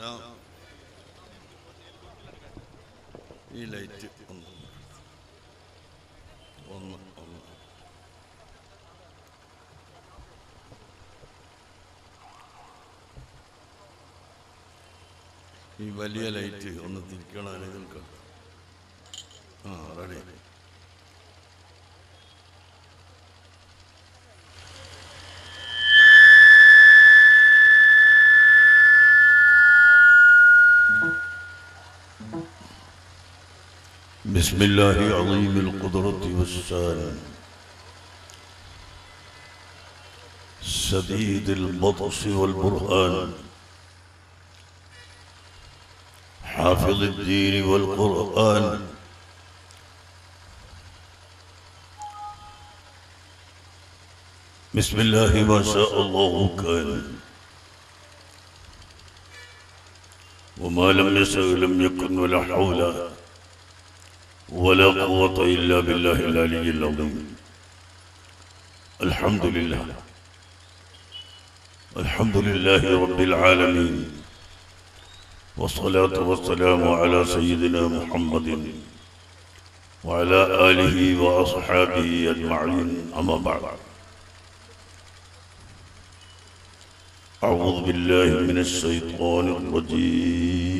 Hello ഈ light ഒന്ന്. ഒന്ന് ഒന്ന്. ഈ വലിയ ലൈറ്റ് ഒന്ന് തിരിക്കണം അല്ലെങ്കിൽ ആ റെഡി. بسم الله عظيم القدرة والشان. سديد البطش والبرهان. حافظ الدين والقرآن. بسم الله ما شاء الله كان. وما لم يشأ لم يكن ولا حول. ولا قوة إلا بالله العلي العظيم. الحمد لله. الحمد لله رب العالمين. والصلاة والسلام على سيدنا محمد وعلى آله وأصحابه أجمعين. أما بعد. أعوذ بالله من الشيطان الرجيم.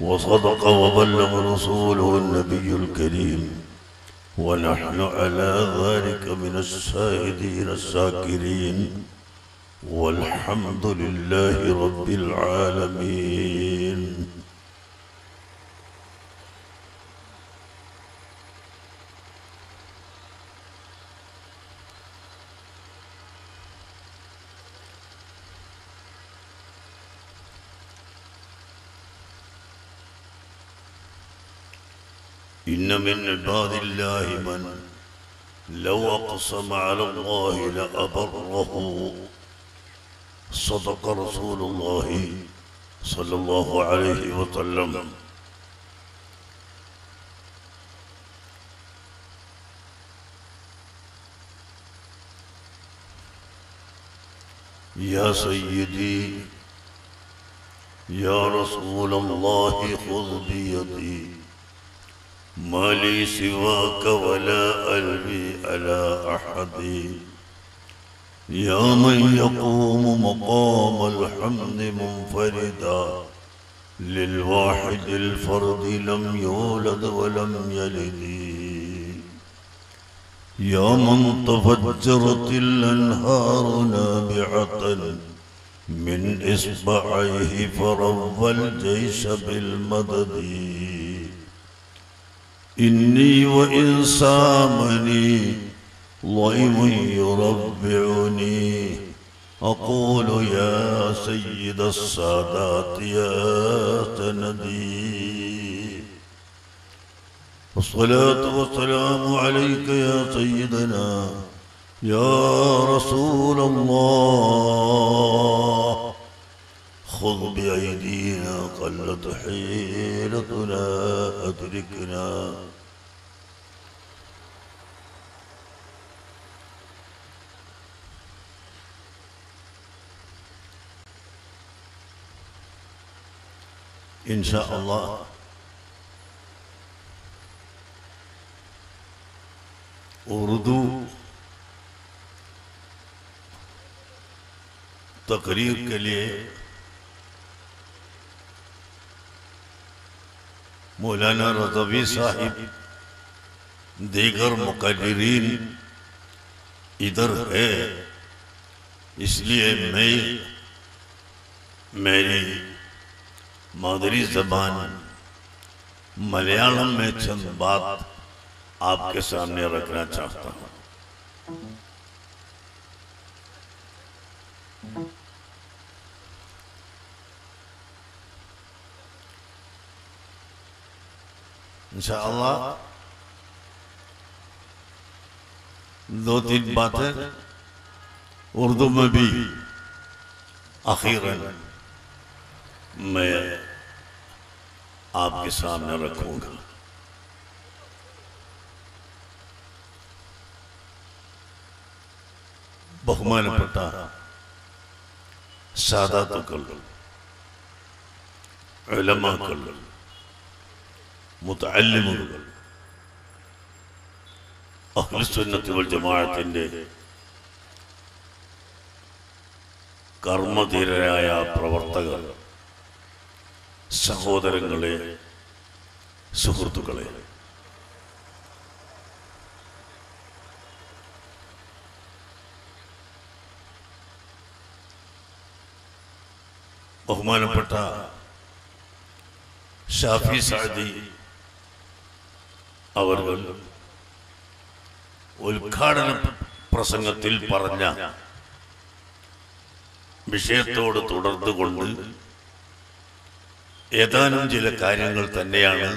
وصدق وبلغ رسوله النبي الكريم. ونحن على ذلك من الشاهدين الشاكرين والحمد لله رب العالمين. إن من عباد الله من لو أقسم على الله لأبره. صدق رسول الله صلى الله عليه وسلم. يا سيدي يا رسول الله خذ بيدي. ما لي سواك ولا قلبي على أحد. يا من يقوم مقام الحمد منفردا للواحد الفرد لم يولد ولم يلد. يا من تفجرت الأنهار نابعة من إصبعيه فرض الجيش بالمدد. إني وإن سامني ضيم يربعني. أقول يا سيد السادات يا سندي. والصلاة والسلام عليك يا سيدنا يا رسول الله. خذ بأيدينا قلت حيلتنا أدركنا. إن شاء الله. مولانا رضوی صاحب، دیگر مقررین ادھر ہے اس لیے میں، میری مادری زبان ملیالم میں چند بات آپ کے سامنے رکھنا چاہتا ہوں۔ انشاءاللہ دو تین باتیں اردو میں بھی آخر میں آپ کے سامنے رکھوں گا۔ بہمان پتا سادہ تو علما علماء کل മുത്തല്ലിമുകൾ അഹ്ലുസുന്നത്ത് വൽ ജമാഅത്തിന്റെ കർമ്മധീരരായ പ്രവർത്തകർ സഹോദരങ്ങളെ സുഹൃത്തുക്കളെ ബഹുമാനപ്പെട്ട ഷാഫി സാദി അവർ ഉദ്ഘാടന പ്രസംഗത്തിൽ പറഞ്ഞ വിഷയത്തോട് തുടർന്നുകൊണ്ട് ഏതാനും ചില കാര്യങ്ങൾ തന്നെയാണ്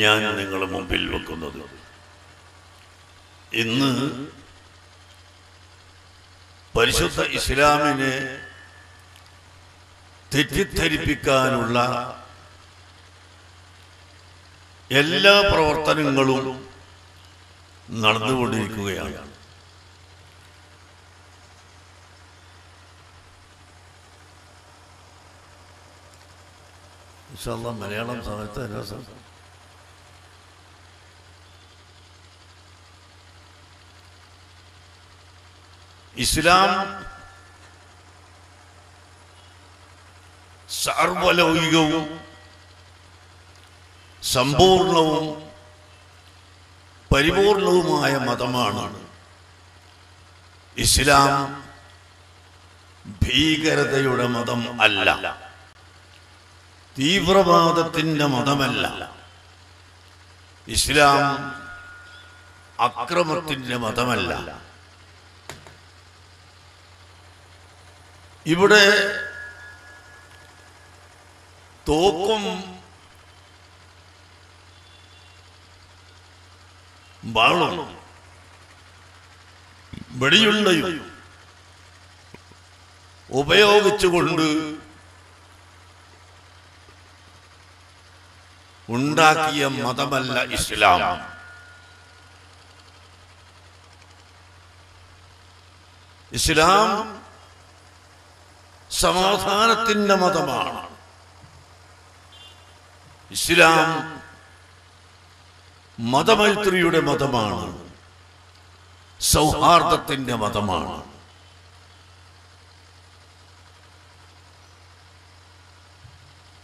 ഞാൻ നിങ്ങളുടെ മുമ്പിൽ വെക്കുന്നത്. ഇന്ന് പരിശുദ്ധ ഇസ്ലാമിനെ തെറ്റിദ്ധരിപ്പിക്കാനുള്ള എല്ലാ പ്രവർത്തനങ്ങളും നടന്നുകൊണ്ടിരിക്കുകയാണ്. മലയാളം സമയത്ത് രസം ഇസ്ലാം സാർവലൗകികവും സമ്പൂർണവും പരിപൂർണവുമായ മതമാണ് ഇസ്ലാം ഭീകരതയുടെ മതം അല്ല. തീവ്രവാദത്തിന്റെ മതമല്ല. ഇസ്ലാം അക്രമത്തിന്റെ മതമല്ല. ഇവിടെ തോക്കും ബാളും വെടിയുണ്ടയും ഉപയോഗിച്ചുകൊണ്ട് ഉണ്ടാക്കിയ മതമല്ല ഇസ്ലാം. ഇസ്ലാം സമാധാനത്തിന്റെ മതമാണ്. ഇസ്ലാം മതമൈത്രിയുടെ മതമാണ്. സൗഹാർദ്ദത്തിന്റെ മതമാണ്.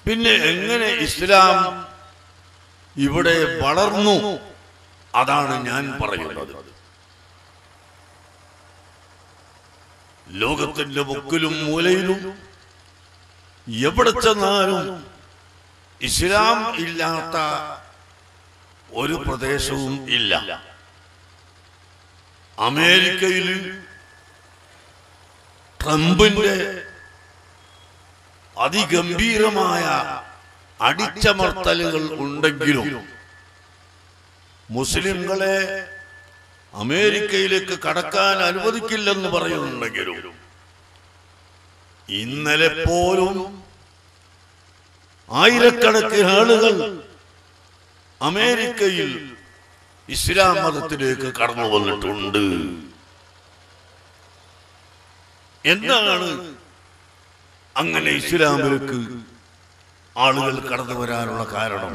പിന്നെ എങ്ങനെ ഇസ്ലാം ഇവിടെ വളർന്നു? അതാണ് ഞാൻ പറയുന്നത്. ലോകത്തിന്റെ മുക്കിലും മൂലയിലും എവിടെ ചെന്നാലും ഇസ്ലാം ഇല്ലാത്ത ഒരു പ്രദേശവും ഇല്ല. അമേരിക്കയിൽ ട്രംപിന്റെ അതിഗംഭീരമായ അടിച്ചമർത്തലുകൾ ഉണ്ടെങ്കിലും മുസ്ലിങ്ങളെ അമേരിക്കയിലേക്ക് കടക്കാൻ അനുവദിക്കില്ലെന്ന് പറയുന്നുണ്ടെങ്കിലും ഇന്നലെ പോലും ആയിരക്കണക്കിന് ആളുകൾ അമേരിക്കയിൽ ഇസ്ലാം മതത്തിലേക്ക് കടന്നു വന്നിട്ടുണ്ട്. എന്താണ് അങ്ങനെ ഇസ്ലാമിലേക്ക് ആളുകൾ കടന്നു വരാനുള്ള കാരണം?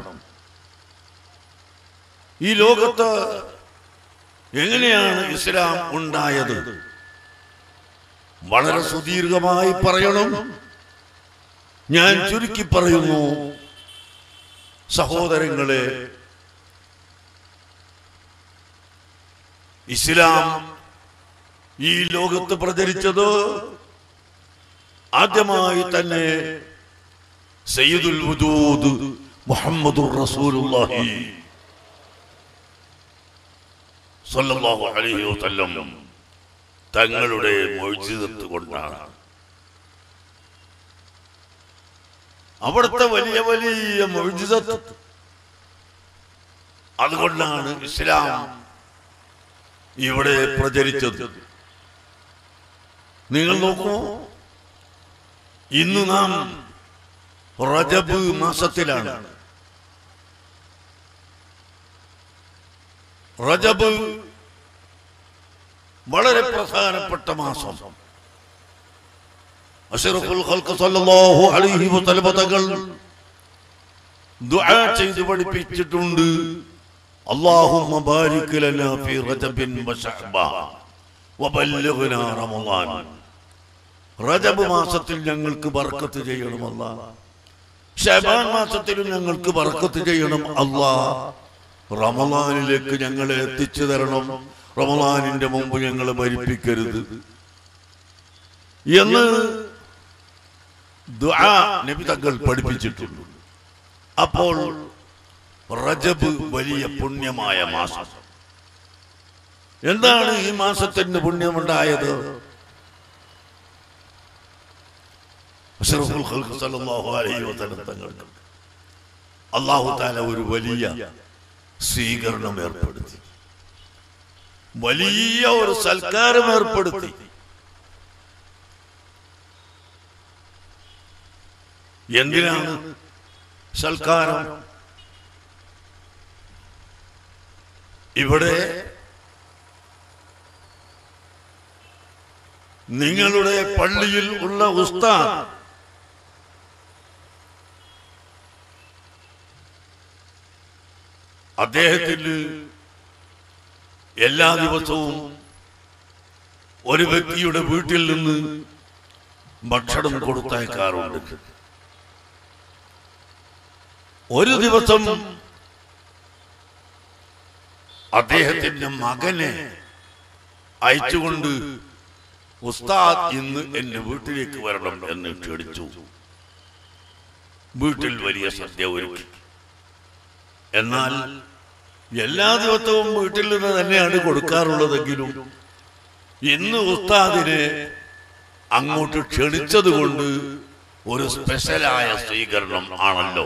ഈ ലോകത്ത് എങ്ങനെയാണ് ഇസ്ലാം ഉണ്ടായത്? വളരെ സുദീർഘമായി പറയണം. ഞാൻ ചുരുക്കി പറയുന്നു സഹോദരങ്ങളെ ഇസ്ലാം ഈ ലോകത്ത് പ്രചരിച്ചത് ആദ്യമായി തന്നെ സയ്യിദുൽ വുദൂദ് മുഹമ്മദുർ റസൂലുള്ളാഹി സല്ലല്ലാഹു അലൈഹി വസല്ലം തങ്ങളുടെ മൊഴിജിതത്ത് കൊണ്ടാണ്. അവിടുത്തെ വലിയ വലിയ മൊഴിജിതത്ത് അതുകൊണ്ടാണ് ഇസ്ലാം ഇവിടെ പ്രചരിച്ചത്. നിങ്ങൾ നോക്കൂ. ഇന്ന് നാം റജബ് മാസത്തിലാണ്. റജബ് വളരെ പ്രധാനപ്പെട്ട മാസം. തങ്ങൾ ചെയ്ത് പഠിപ്പിച്ചിട്ടുണ്ട്. اللهم بارك لنا في رجب وشعبان وبلغنا رمضان റജബ് മാസത്തിൽ ഞങ്ങൾക്ക് ബർക്കത്ത് ചെയ്യണം അല്ല ഷബാൻ മാസത്തിലും ഞങ്ങൾക്ക് ബർക്കത്ത് ചെയ്യണം അല്ലാ റമദാനിലേക്ക് ഞങ്ങളെ എത്തിച്ചു തരണം റമദാനിന്റെ മുമ്പ് ഞങ്ങളെ മരിപ്പിക്കരുത് എന്ന് ദുആ നബി തങ്ങൾ പഠിപ്പിച്ചിട്ടുണ്ട് അപ്പോൾ റജബ് വലിയ പുണ്യമായ മാസം. എന്താണ് ഈ മാസത്തിന് പുണ്യമുണ്ടായത്? അള്ളാഹു താല ഒരു വലിയ സ്വീകരണം ഏർപ്പെടുത്തി. വലിയ ഒരു സൽക്കാരം ഏർപ്പെടുത്തി. എന്തിനാണ് സൽക്കാരം? ഇവിടെ നിങ്ങളുടെ പള്ളിയിൽ ഉള്ള ഉസ്താദ് അദ്ദേഹത്തിന് എല്ലാ ദിവസവും ഒരു വ്യക്തിയുടെ വീട്ടിൽ നിന്ന് ഭക്ഷണം കൊടുത്തയക്കാറുണ്ട് ഒരു ദിവസം അദ്ദേഹത്തിന്റെ മകനെ അയച്ചുകൊണ്ട് ഉസ്താദ് ഇന്ന് എന്റെ വീട്ടിലേക്ക് വരണം എന്ന് ക്ഷണിച്ചു. വീട്ടിൽ വലിയ സദ്യ ഒരുക്കി. എന്നാൽ എല്ലാ ദിവസവും വീട്ടിൽ നിന്ന് തന്നെയാണ് കൊടുക്കാറുള്ളതെങ്കിലും ഇന്ന് ഉസ്താദിനെ അങ്ങോട്ട് ക്ഷണിച്ചത് കൊണ്ട് ഒരു സ്പെഷ്യലായ സ്വീകരണം ആണല്ലോ.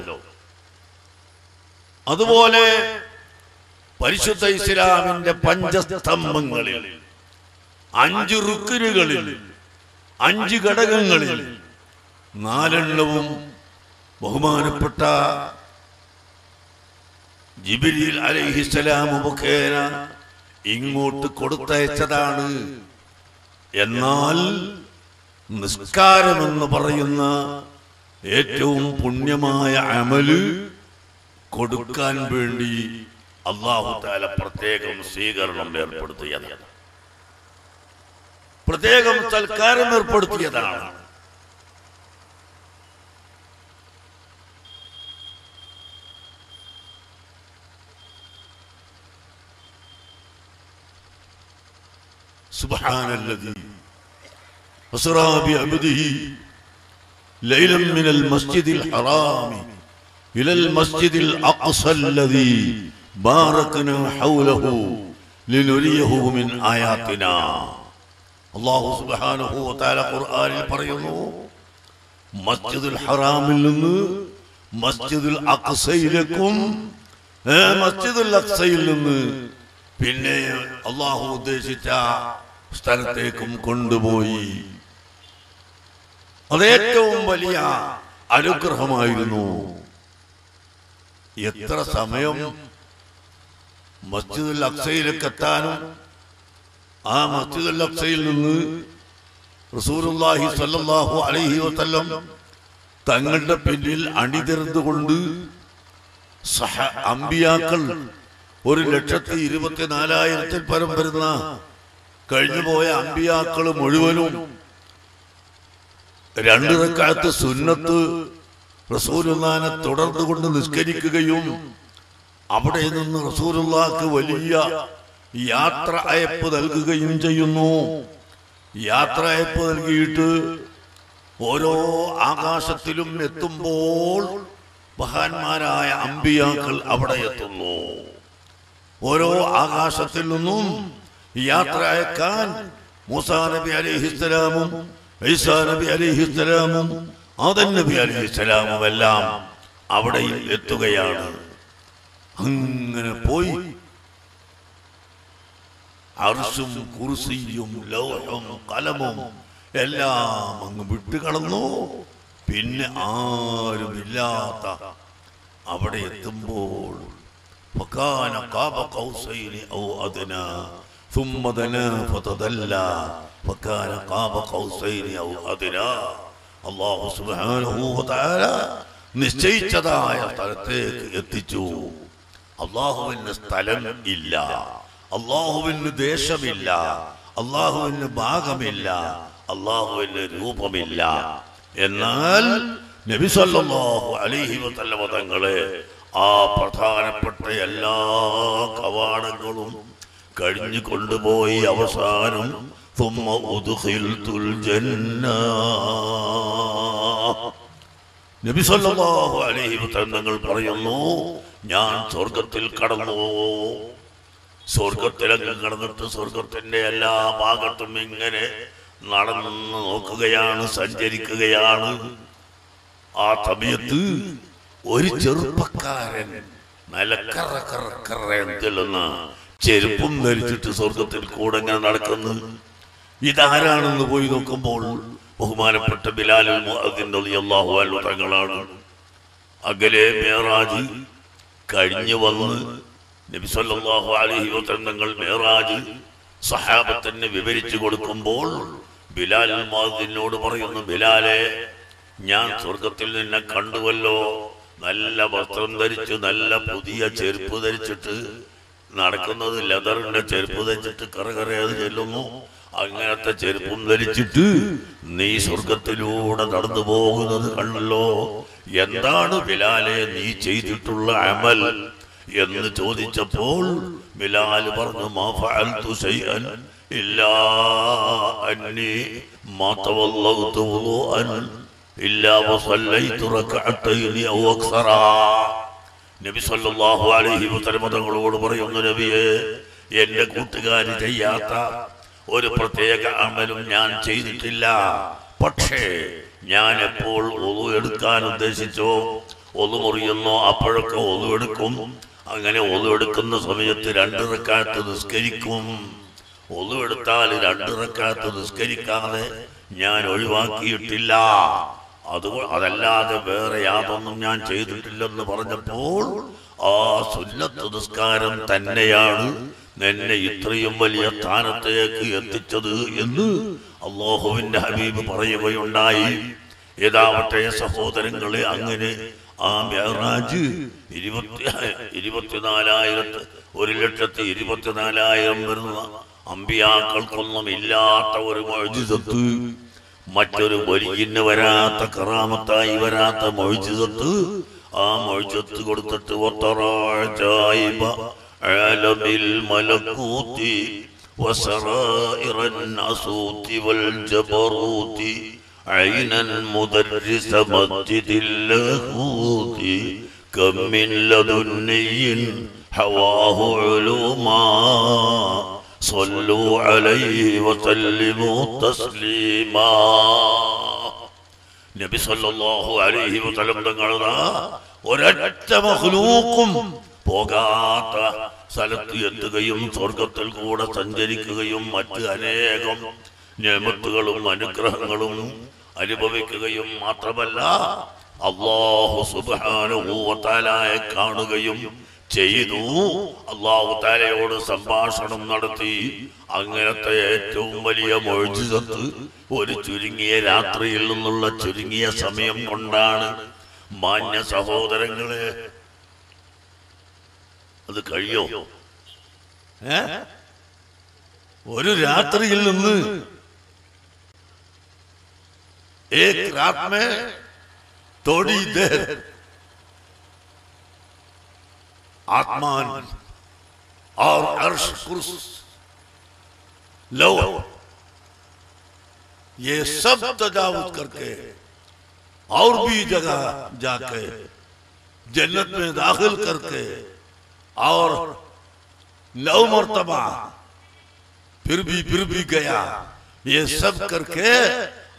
അതുപോലെ പരിശുദ്ധ ഇസ്ലാമിന്റെ പഞ്ചസ്തംഭങ്ങളിൽ അഞ്ച് റുക്കുനുകളിൽ അഞ്ച് ഘടകങ്ങളിൽ നാലെണ്ണവും ബഹുമാനപ്പെട്ട ജിബിരിൽ അലൈഹിസ്സലാം മുഖേന ഇങ്ങോട്ട് കൊടുത്തയച്ചതാണ്. എന്നാൽ നിസ്കാരമെന്ന് പറയുന്ന ഏറ്റവും പുണ്യമായ അമൽ കൊടുക്കാൻ വേണ്ടി അള്ളാഹു താല പ്രത്യേകം സ്വീകരണം ഏർപ്പെടുത്തിയതാണ് പ്രത്യേകം സൽക്കാരം ഏർപ്പെടുത്തിയതാണ് سبحان الذي أسرى بعبده ليلا من المسجد الحرام إلى المسجد الأقصى الذي അള്ളാഹു സുബാനുഹു താല ഖുർആനിൽ പറയുന്നു മസ്ജിദുൽ ഹറാമിൽ നിന്ന് മസ്ജിദുൽ അക്സയിലേക്കും മസ്ജിദുൽ അക്സയിൽ നിന്ന് പിന്നെ അല്ലാഹു ഉദ്ദേശിച്ച സ്ഥലത്തേക്കും കൊണ്ടുപോയി. അതേറ്റവും വലിയ അനുഗ്രഹമായിരുന്നു. എത്ര സമയം മസ്ജിദുൽ അക്സയിലേക്ക് എത്താനും ആ മസ്ജിദുൽ അക്സയിൽ നിന്ന് റസൂലുള്ളാഹി സ്വല്ലല്ലാഹു അലൈഹി വസല്ലം തങ്ങളുടെ പിന്നിൽ അണിതിരുന്നുകൊണ്ട് സഹ അമ്പിയാക്കൾ ഒരു ലക്ഷത്തി ഇരുപത്തിനാലായിരത്തിൽ പരം വരുന്ന കഴിഞ്ഞുപോയ അമ്പിയാക്കൾ മുഴുവനും രണ്ട് കാലത്ത് സുന്നത്ത് റസൂലുള്ളാനെ തുടർന്നുകൊണ്ട് നിസ്കരിക്കുകയും അവിടെ നിന്ന് റസൂലുള്ളാക്ക് വലിയ യാത്ര അയപ്പ് നൽകുകയും ചെയ്യുന്നു. യാത്ര അയപ്പ് നൽകിയിട്ട് ഓരോ ആകാശത്തിലും എത്തുമ്പോൾ മഹാന്മാരായ അമ്പിയാക്കൾ അവിടെ എത്തുന്നു. ഓരോ ആകാശത്തിൽ നിന്നും യാത്ര അയക്കാൻ മൂസാ നബി അലിഹിസ്സലാമും ഈസാ നബി അലിഹിസ്സലാമും ആദൻ നബി അലിഹിസ്സലാമും എല്ലാം അവിടെയും എത്തുകയാണ്. അങ്ങനെ പോയി അർഷും കുർസിയും ലൗഹും കലമും എല്ലാം അങ്ങ് വിട്ടുകളന്നു പിന്നെ ആരുമില്ലാത്ത അവിടെ എത്തുമ്പോൾ فكان قاب قوسين أو أدنى ثم دنا فتدلى فكان قاب قوسين أو أدنى അള്ളാഹു സുബ്ഹാനഹു വതആല നിശ്ചയിച്ചതായ സ്ഥലത്തേക്ക് എത്തിച്ചു അള്ളാഹുവിന് സ്ഥലം ഇല്ല അള്ളാഹുവിന് ദേശമില്ല അള്ളാഹുവിന് ഭാഗമില്ല അള്ളാഹുവിന് രൂപമില്ല എന്നാൽ നബി സല്ലല്ലാഹു അലൈഹി വസല്ലമ തങ്ങളെ ആ പ്രധാനപ്പെട്ട എല്ലാ കവാടങ്ങളും കഴിഞ്ഞു കൊണ്ടുപോയി അവസാനം ثم أدخلت الجنة നബി സല്ലല്ലാഹു അലൈഹി തങ്ങൾ പറയുന്നു ഞാൻ സ്വർഗത്തിൽ കടന്നു. സ്വർഗത്തിലങ്ങ് കടന്നിട്ട് സ്വർഗത്തിന്റെ എല്ലാ ഭാഗത്തും ഇങ്ങനെ നടന്നു നോക്കുകയാണ് സഞ്ചരിക്കുകയാണ്. ആ സമയത്ത് ഒരു ചെറുപ്പക്കാരൻ നിലക്കറ കറക്കറ കറ കറ എന്തെല്ലുന്ന ചെരുപ്പും ധരിച്ചിട്ട് സ്വർഗത്തിൽ കൂടെ ഇങ്ങനെ നടക്കുന്നു. ഇതാരാണെന്ന് പോയി നോക്കുമ്പോൾ ബഹുമാനപ്പെട്ട ബിലാൽ തങ്ങളാണ്. അകലെ മേറാജ് കഴിഞ്ഞു വന്ന് നബി സല്ലല്ലാഹു അലൈഹി തങ്ങൾ മേറാജ് സഹാബത്തിന് വിവരിച്ചു കൊടുക്കുമ്പോൾ ബിലാൽ മുഅദ്ദിനോട് പറയുന്നു ബിലാലെ ഞാൻ സ്വർഗത്തിൽ നിന്നെ കണ്ടുവല്ലോ. നല്ല വസ്ത്രം ധരിച്ചു നല്ല പുതിയ ചെരുപ്പ് ധരിച്ചിട്ട് നടക്കുന്നത് ലെതറിന്റെ ചെരുപ്പ് ധരിച്ചിട്ട് കറകറയത് ചെല്ലുന്നു. അങ്ങനത്തെ ചെരുപ്പും ധരിച്ചിട്ട് നീ സ്വർഗത്തിലൂടെ നടന്നു പോകുന്നത് കണ്ടല്ലോ. എന്താണ് ബിലാലെ നീ ചെയ്തിട്ടുള്ള അമൽ? എന്ന് ചോദിച്ചപ്പോൾ ബിലാൽ പറഞ്ഞു മാ ഫഅൽതു ശൈഅൻ ഇല്ലാ അന്നി ഇല്ലാ വസല്ലൈതു നബി സല്ലല്ലാഹു അലൈഹി പറയുന്നു നബിയെ എന്റെ കൂട്ടുകാർ ചെയ്യാത്ത ഒരു പ്രത്യേക അമലും ഞാൻ ചെയ്തിട്ടില്ല. പക്ഷേ ഞാൻ എപ്പോൾ ഒതു എടുക്കാൻ ഉദ്ദേശിച്ചോ ഒതു മുറിയുന്നോ അപ്പോഴൊക്കെ ഒതു എടുക്കും. അങ്ങനെ ഒതു എടുക്കുന്ന സമയത്ത് രണ്ട് റക്കാത്ത് നിസ്കരിക്കും. ഒതു എടുത്താൽ രണ്ട് റക്കാത്ത് നിസ്കരിക്കാതെ ഞാൻ ഒഴിവാക്കിയിട്ടില്ല. അത് അതല്ലാതെ വേറെ യാതൊന്നും ഞാൻ ചെയ്തിട്ടില്ലെന്ന് പറഞ്ഞപ്പോൾ ആ സുന്നത്ത് നിസ്കാരം തന്നെയാണ്. എന്നെ ഇത്രയും വലിയ സ്ഥാനത്തേക്ക് എത്തിച്ചത് എന്ന് അള്ളാഹുവിന്റെ ഹബീബ് പറയുകയുണ്ടായി. ഏതാവട്ടെ സഹോദരങ്ങളെ അങ്ങനെ ആ മെഹറാജ് ഇരുപത്തി ഇരുപത്തിനാലായിരത്തി ഒരു ലക്ഷത്തി ഇരുപത്തിനാലായിരം വരുന്ന അമ്പിയാക്കൾക്കൊന്നും ഇല്ലാത്ത ഒരു മൊഴിജിതത്ത് മറ്റൊരു വലിയ വരാത്ത കറാമത്തായി വരാത്ത മൊഴിജിതത്ത് ആ മൊഴിജത്ത് കൊടുത്തിട്ട് ഒത്തറാഴ്ചായിബ عالم الملكوت وسرائر الناسوت والجبروت عينا مدرس مسجد اللاهوت كم من لدني حواه علوما صلوا عليه وسلموا تسليما നബി സല്ലല്ലാഹു അലൈഹി വസല്ലം തങ്ങളതാ ഒരൊറ്റ മഖ്ലൂക്കും പോകാത്ത സ്ഥലത്ത് എത്തുകയും സ്വർഗത്തിൽ കൂടെ സഞ്ചരിക്കുകയും മറ്റ് അനേകം നിയമത്തുകളും അനുഗ്രഹങ്ങളും അനുഭവിക്കുകയും മാത്രമല്ല അള്ളാഹു സുബാനുഭൂവത്താലായി കാണുകയും ചെയ്തു. അള്ളാഹു താലയോട് സംഭാഷണം നടത്തി. അങ്ങനത്തെ ഏറ്റവും വലിയ മൊഴിജിതത്ത് ഒരു ചുരുങ്ങിയ രാത്രിയിൽ നിന്നുള്ള ചുരുങ്ങിയ സമയം കൊണ്ടാണ് മാന്യ സഹോദരങ്ങളെ അത് കഴിയോ? ഒരു രാത്രിയിൽ നിന്ന് ایک رات میں تھوڑی دیر اور لو یہ سب تجاوز کر کے اور بھی جگہ جا کے جنت میں داخل کر کے اور نو مرتبہ پھر بھی پھر بھی گیا۔ یہ سب کر کے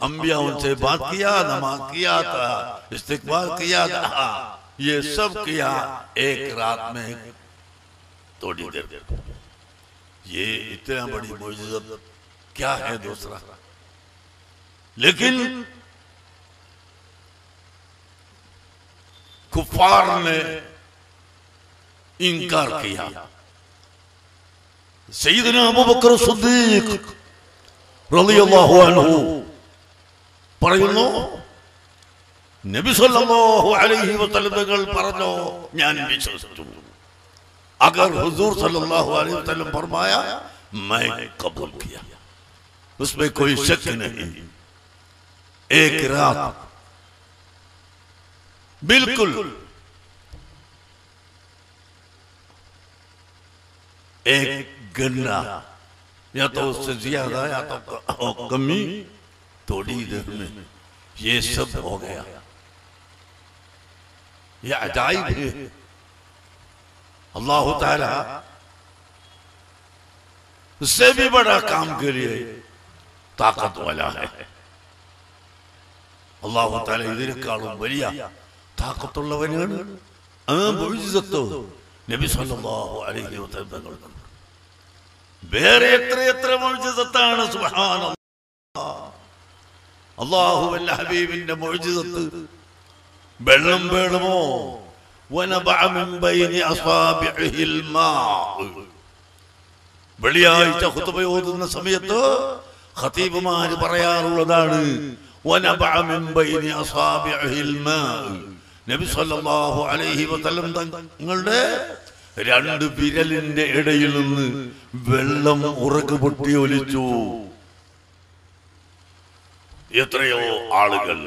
انبیاء ان سے بات کیا، نماز کیا تھا، استقبال کیا تھا۔ یہ سب کیا ایک رات میں۔ تھوڑی دیر۔ یہ اتنا بڑی معجزت۔ کیا ہے دوسرا؟ لیکن کفار نے انکار کیا۔ سیدنا ابو بکر صدیق رضی اللہ عنہ പറയുന്നു، നബി സല്ലല്ലാഹു അലൈഹി വസല്ലമകൾ പറഞ്ഞു? ഞാൻ വിശ്വസിച്ചു. اگر حضور صلی اللہ علیہ وسلم فرمایا میں قبول کیا اس میں کوئی شک نہیں ایک رات بلکل ایک گنا، یا تو اس سے زیادہ، یا تو کمی تھوڑی دیر میں یہ سب ہو گیا۔ یہ عجائب ہے۔ اللہ تعالی اس سے بھی بڑا کام کے لیے طاقت والا ہے۔ اللہ تعالی ادھر قالوا بليا طاقت الله ونعم أمام بعزته നബി സല്ലല്ലാഹു അലൈഹി വസല്ലം തങ്ങൾ വേറെ എത്ര എത്ര മൊഴിജിതത്താണ് അള്ളാഹു അല്ല ഹബീബിന്റെ മൊഴിജിതത്ത് വെള്ളം വേണമോ? വെള്ളിയാഴ്ച ഹുത്തുബ ഓതുന്ന സമയത്ത് ഖതീബുമാര് പറയാറുള്ളതാണ് നബി സല്ലല്ലാഹു അലൈഹി വസല്ലം തങ്ങളുടെ രണ്ട് വിരലിന്റെ ഇടയിൽ നിന്ന് വെള്ളം ഉറക്ക് പൊട്ടി ഒലിച്ചു. എത്രയോ ആളുകൾ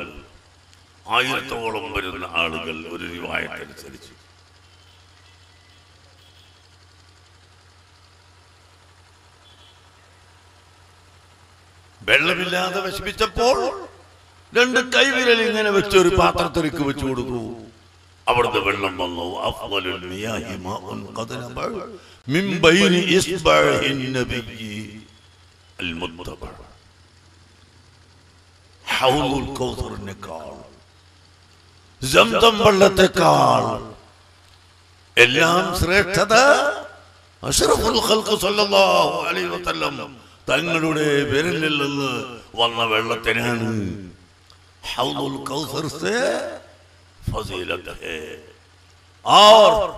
ആയിരത്തോളം വരുന്ന ആളുകൾ ഒരു റിവായത്തനുസരിച്ച് വെള്ളമില്ലാതെ വിഷമിച്ചപ്പോൾ രണ്ട് കൈവിരൽ ഇങ്ങനെ വെച്ച് ഒരു പാത്രത്തിലേക്ക് വെച്ചു കൊടുക്കൂ അവിടുത്തെ വെള്ളം വന്നു. സംസം വെള്ളത്തെക്കാൾ എല്ലാം ശ്രേഷ്ഠത തങ്ങളുടെ വിരലിൽ നിന്ന് വന്ന വെള്ളത്തിനാണ്. حوض القوثر سے فضیلت ہے۔ اور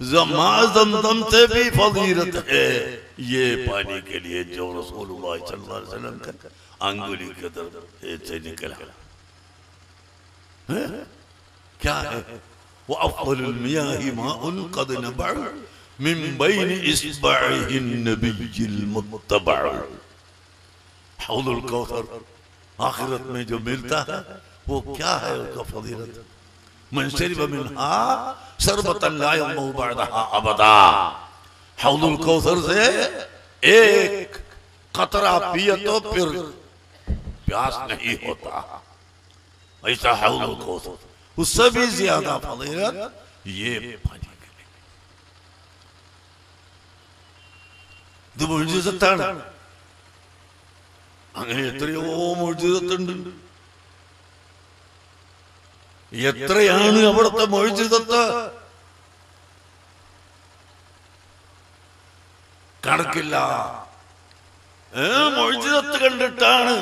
زما زمزم سے بھی فضیلت ہے۔ یہ پانی کے لیے جو رسول اللہ صلی اللہ علیہ وسلم کا انگلی کے درد سے نکلا۔ کیا ہے؟ وَأَفْضَلُ الْمِيَاهِ مَاءٌ قَدْ نَبَعُ من بَيْنِ إصبعه النَّبِيِّ الْمُتَّبَعُ۔ حوض الكوثر آخرت میں جو ملتا ہے، وہ کیا ہے اس کا فضیلت؟ من شرب منہا شربت اللہ یمو بعدہا ابدا۔ حوض الكوثر سے ایک قطرہ پیتو پھر پیاس نہیں ہوتا۔ ایسا حوض الكوثر اس سے بھی زیادہ فضیلت یہ پانی میں ملے دو مجھے سے تڑھ അങ്ങനെ എത്രയോ മൊഴിതത്തുണ്ട് എത്രയാണ് അവിടുത്തെ മൊഴിതത്ത് കണക്കില്ല. മൊഴിതത്ത് കണ്ടിട്ടാണ്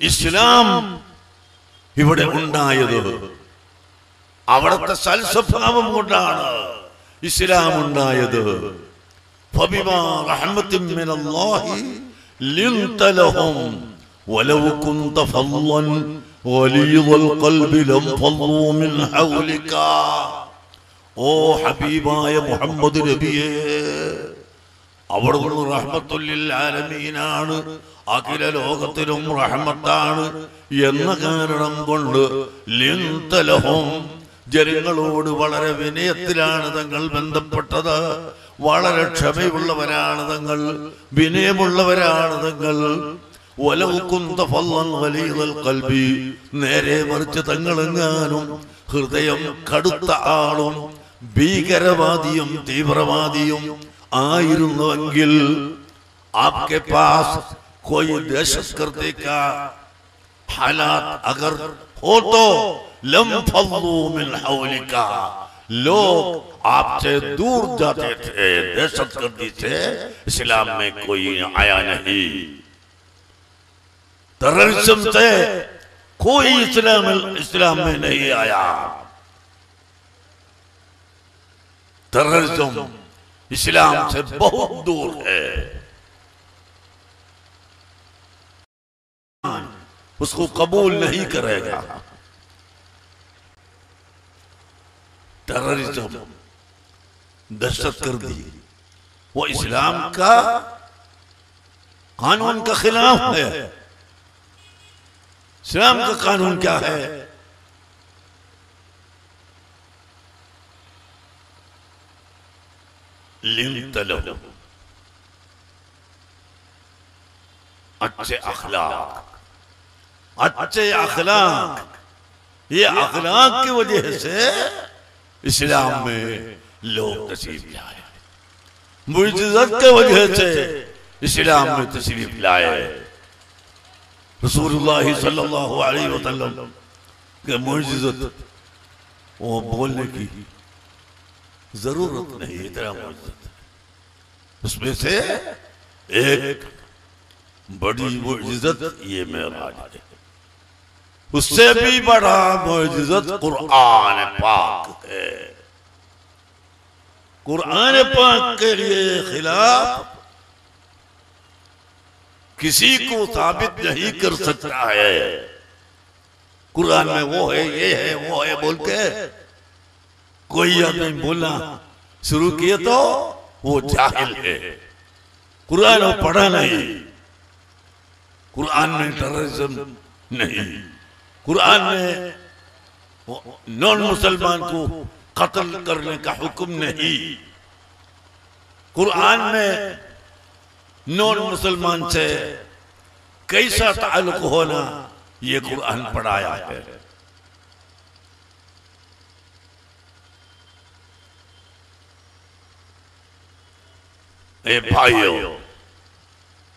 ഇസ്ലാം ഇവിടെ ഉണ്ടായത്. അവിടുത്തെ സൽസ്വഭാവം കൊണ്ടാണ് ഇസ്ലാം ഉണ്ടായത്. ഫബിമാ റഹ്മത്തിൻ മിനല്ലാഹി لنت لهم ولو كنت فظا غليظ القلب لانفضوا من حولك ഓ ഹബീബായ മുഹമ്മദ് നബിയേ അവിടുന്ന് റഹ്മത്തുല്ലിൽ ആലമീനാണ് അഖില ലോകത്തിലും റഹ്മത്താണ് എന്ന കാരണം കൊണ്ട് ലിന്തലഹും ജനങ്ങളോട് വളരെ വിനയത്തിലാണ് തങ്ങൾ ബന്ധപ്പെട്ടത് വളരെ ക്ഷമയുള്ളവരാണ് തങ്ങൾ വിനയമുള്ളവരാണ് തങ്ങൾ വലവ് കുന്ത ഫല്ലൻ ഖലീദൽ ഖൽബി നേരെ മറിച്ച് തങ്ങളെങ്ങാനും ഹൃദയം കടുത്ത ആളും ഭീകരവാദിയും തീവ്രവാദിയും ആയിരുന്നുവെങ്കിൽ आपके पास कोई दहशत गर्दी का हालात अगर हो तो लम फल्लू मिन हौलिका لوگ آپ سے دور جاتے تھے دہشت گردی سے اسلام میں کوئی آیا نہیں۔ ٹیررزم سے کوئی اسلام میں نہیں آیا۔ ٹیررزم اسلام سے بہت دور۔ ہے۔ اس کو قبول نہیں کرے گا۔ ٹرریزم دہشت گردی۔ وہ اسلام کا قانون کا خلاف ہے۔ اسلام کا قانون کیا ہے؟ اچھے اخلاق۔ اچھے اخلاق۔ یہ اخلاق کی وجہ سے اسلام میں لوگ تشریف لائے۔ مجزت کے وجہ سے اسلام میں تشریف لائے۔ رسول اللہ صلی اللہ علیہ وسلم کہ مجزت وہ بولنے کی ضرورت نہیں اتنا مجزت اس میں سے ایک بڑی مجزت یہ معراج ہے۔ اس سے بھی بڑا معجزت قرآن پاک ہے۔ قرآن پاک کے لیے خلاف کسی کو ثابت نہیں کر سکتا ہے۔ قرآن میں وہ ہے، یہ ہے، وہ ہے، بول کے کوئی آدمی بولنا شروع کیے تو وہ جاہل ہے۔ قرآن پڑھا نہیں۔ قرآن میں ٹیررزم نہیں۔ قرآن میں نان مسلمان کو قتل کرنے کا حکم نہیں۔ قرآن میں نان مسلمان سے کیسا تعلق ہونا یہ قرآن پڑھایا ہے۔ اے بھائیو،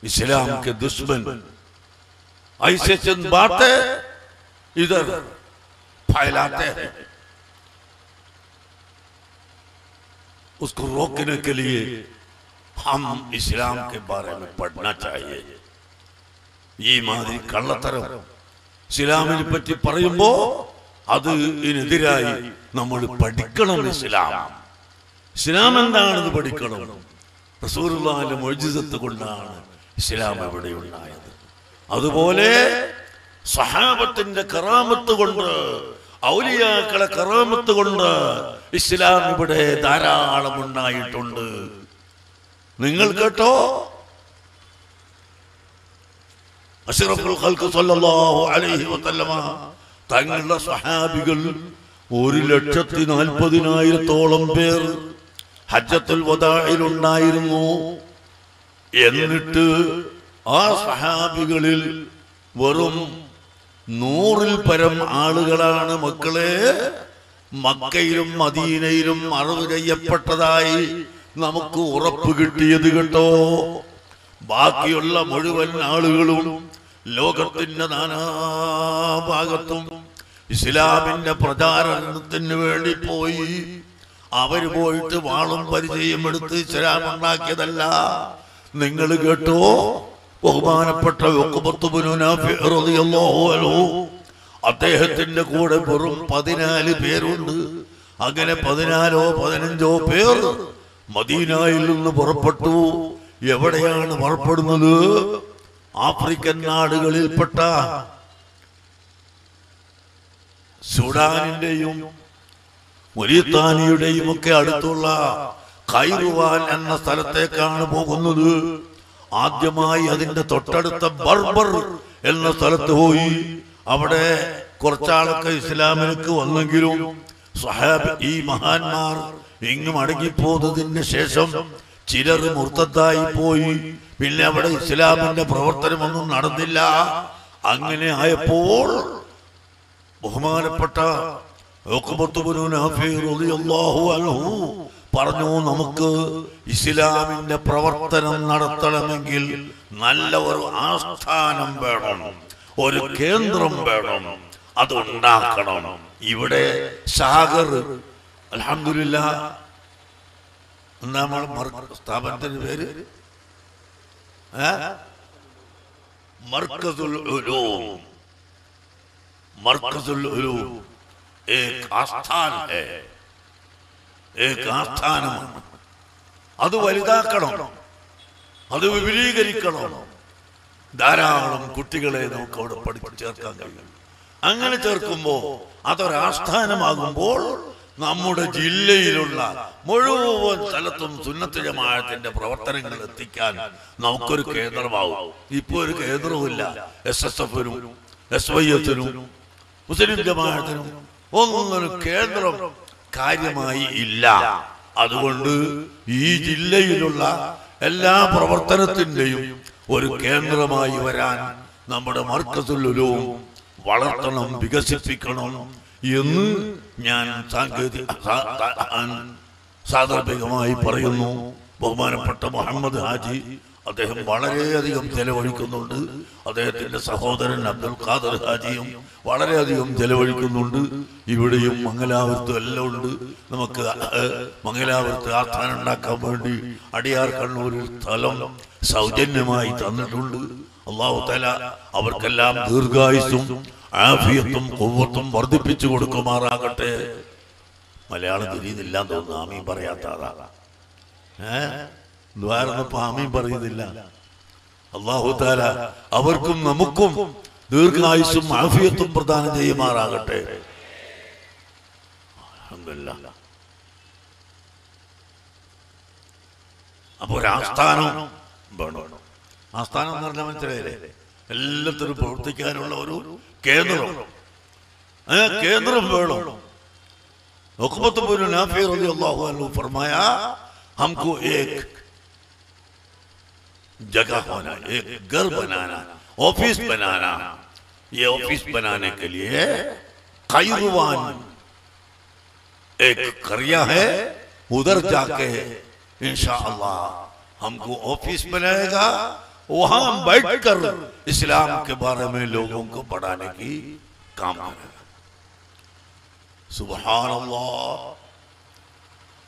اسلام کے دشمن، ایسے چند بات ہے इधर फैलाते हैं उसको रोकने के लिए हम इस्लाम के बारे में पढ़ना चाहिए ഈ മാതിരി കള്ളത്തരം ഇസ്ലാമിനെ പറ്റി പറയുമ്പോ അത് ഇതിനെതിരായി നമ്മൾ പഠിക്കണം ഇസ്ലാം ഇസ്ലാം എന്താണെന്ന് പഠിക്കണം റസൂലുള്ളാഹിന്റെ മൊഴിജിതത്ത് കൊണ്ടാണ് ഇസ്ലാം ഇവിടെ ഉണ്ടായത് അതുപോലെ സഹാബത്തിന്റെ കറാമത്ത് കൊണ്ട് ഔലിയാക്കളെ കറാമത്ത് കൊണ്ട് ഇസ്ലാം ഇവിടെ ധാരാളം ഉണ്ടായിട്ടുണ്ട്. നിങ്ങൾ കേട്ടോ? അലൈഹി വസല്ലമ തങ്ങളുടെ സഹാബികൾ ഒരു ലക്ഷത്തി നാൽപ്പതിനായിരത്തോളം പേർ ഹജ്ജത്തുൽ വദാഇൽ ഉണ്ടായിരുന്നു. എന്നിട്ട് ആ സഹാബികളിൽ വെറും നൂറിൽ പരം ആളുകളാണ് മക്കളെ. മക്കയിലും മദീനയിലും അറിവ് ചെയ്യപ്പെട്ടതായി നമുക്ക് ഉറപ്പ് കിട്ടിയത് കേട്ടോ. ബാക്കിയുള്ള മുഴുവൻ ആളുകളും ലോകത്തിന്റെ നാനാഭാഗത്തും ഇസ്ലാമിന്റെ പ്രചാരണത്തിന് വേണ്ടി പോയി. അവർ പോയിട്ട് വാളും പരിചയം എടുത്ത് ഇസ്ലാം ഉണ്ടാക്കിയതല്ല. നിങ്ങൾ കേട്ടോ? ബഹുമാനപ്പെട്ട അദ്ദേഹത്തിന്റെ കൂടെ വെറും പതിനാല് പേരുണ്ട്. അങ്ങനെ പതിനാലോ പതിനഞ്ചോ പേർ മദീനയിൽ നിന്ന് പുറപ്പെട്ടു. എവിടെയാണ് പുറപ്പെടുന്നത്? ആഫ്രിക്കൻ നാടുകളിൽപ്പെട്ട സുഡാനിന്റെയും മുരിത്താനിയുടെയും ഒക്കെ അടുത്തുള്ള കൈറുവാൻ എന്ന സ്ഥലത്തേക്കാണ് പോകുന്നത്. ആദ്യമായി അതിന്റെ തൊട്ടടുത്ത ബർബർ എന്ന സ്ഥലത്ത് പോയി. അവിടെ കുറച്ചാളൊക്കെ ഇസ്ലാമിലേക്ക് വന്നെങ്കിലും സഹാബ് ഈ മഹാന്മാർ ഇങ്ങ് മടങ്ങിപ്പോന്നതിന് ശേഷം ചിലർ മുർത്തത്തായി പോയി. പിന്നെ അവിടെ ഇസ്ലാമിന്റെ പ്രവർത്തനമൊന്നും നടന്നില്ല. അങ്ങനെ ആയപ്പോൾ ബഹുമാനപ്പെട്ട ഉഖബത്ത് ബിനു നാഫി റളിയല്ലാഹു അൻഹു പറഞ്ഞു നമുക്ക് ഇസ്ലാമിന്റെ പ്രവർത്തനം നടത്തണമെങ്കിൽ നല്ല ഒരു ആസ്ഥാനം വേണം ഒരു കേന്ദ്രം വേണം അത് ഉണ്ടാക്കണം ഇവിടെ സാഗർ അലഹമില്ല എന്താ നമ്മൾ മർ- സ്ഥാപനത്തിന്റെ പേര് ഏ? മർക്കസുൽ ഉലൂം മർക്കസുൽ ഉലൂം एक ആസ്ഥാൻ है एक ആസ്ഥാനമാണ് അത് വലുതാക്കണം. അത് വിപുലീകരിക്കണം. ധാരാളം കുട്ടികളെ നമുക്ക് അവിടെ പഠിപ്പിച്ച് ചേർക്കാൻ കഴിയും. അങ്ങനെ ചേർക്കുമ്പോൾ അതൊരാസ്ഥാനമാകുമ്പോൾ നമ്മുടെ ജില്ലയിലുള്ള മുഴുവൻ സ്ഥലത്തും സുന്നത്ത് ജമാഅത്തിന്റെ പ്രവർത്തനങ്ങൾ എത്തിക്കാൻ നമുക്കൊരു കേന്ദ്രമാവും. ഇപ്പൊ ഒരു കേന്ദ്രവുമില്ല. എസ് എസ് എഫിനും എസ് വൈ എഫിനും മുസ്ലിം ജമാഅത്തിനും ഒന്നും കേന്ദ്രം കാര്യമായി ഇല്ല. അതുകൊണ്ട് ഈ ജില്ലയിലുള്ള എല്ലാ പ്രവർത്തനത്തിന്റെയും ഒരു കേന്ദ്രമായി വരാൻ നമ്മുടെ മർക്കസുല്ലുലവും വളർത്തണം വികസിപ്പിക്കണം എന്ന് ഞാൻ സാങ്കേതിക സാന്ദർഭികമായി പറയുന്നു ബഹുമാനപ്പെട്ട മുഹമ്മദ് ഹാജി അദ്ദേഹം വളരെയധികം ചെലവഴിക്കുന്നുണ്ട്. അദ്ദേഹത്തിന്റെ സഹോദരൻ അബ്ദുൽ ഖാദർ ഹാജിയും വളരെയധികം ചെലവഴിക്കുന്നുണ്ട്. ഇവിടെയും മംഗലാപുരത്തും എല്ലാം ഉണ്ട്. നമുക്ക് ഏഹ്, മംഗലാപുരത്ത് ആസ്ഥാനം ഉണ്ടാക്കാൻ വേണ്ടി അടിയാർ കണ്ണൂരിൽ സ്ഥലം സൗജന്യമായി തന്നിട്ടുണ്ട്. അള്ളാഹു തല അവർക്കെല്ലാം ദീർഘായുസും ആഫിയത്തും കൊവ്വത്തും വർദ്ധിപ്പിച്ചു കൊടുക്കുമാറാകട്ടെ. മലയാളം തിരിയുന്നില്ലാന്ന് തോന്നുന്നു. ആമീൻ പറയാത്ത ആളാ. ഏ? ദ്വാരന്നപ്പോ ആമയും പറയുന്നില്ല. അള്ളാഹു താല അവർക്കും നമുക്കും ദീർഘായുസും ആഫിയത്തും പ്രദാനം ചെയ്യുമാറാകട്ടെ. അപ്പൊ ഒരു ആസ്ഥാനം വേണം. ആസ്ഥാനം എന്ന് പറഞ്ഞാൽ മനസ്സിലായില്ലേ? എല്ലാത്തിനും പ്രവർത്തിക്കാനുള്ള ഒരു കേന്ദ്രം. ഏ കേന്ദ്രം വേണം. جگہ ہونا، ایک گھر بنانا، آفس بنانا۔ یہ آفس بنانے کے لیے قیروان۔ ایک کریا ہے، ادھر جا کے انشاءاللہ ہم کو آفس بنائے گا۔ وہاں بیٹھ کر اسلام کے بارے میں لوگوں کو پڑھانے کی کام کرے گا سبحان اللہ۔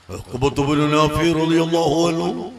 قبط بن نافی رضی اللہ عنہ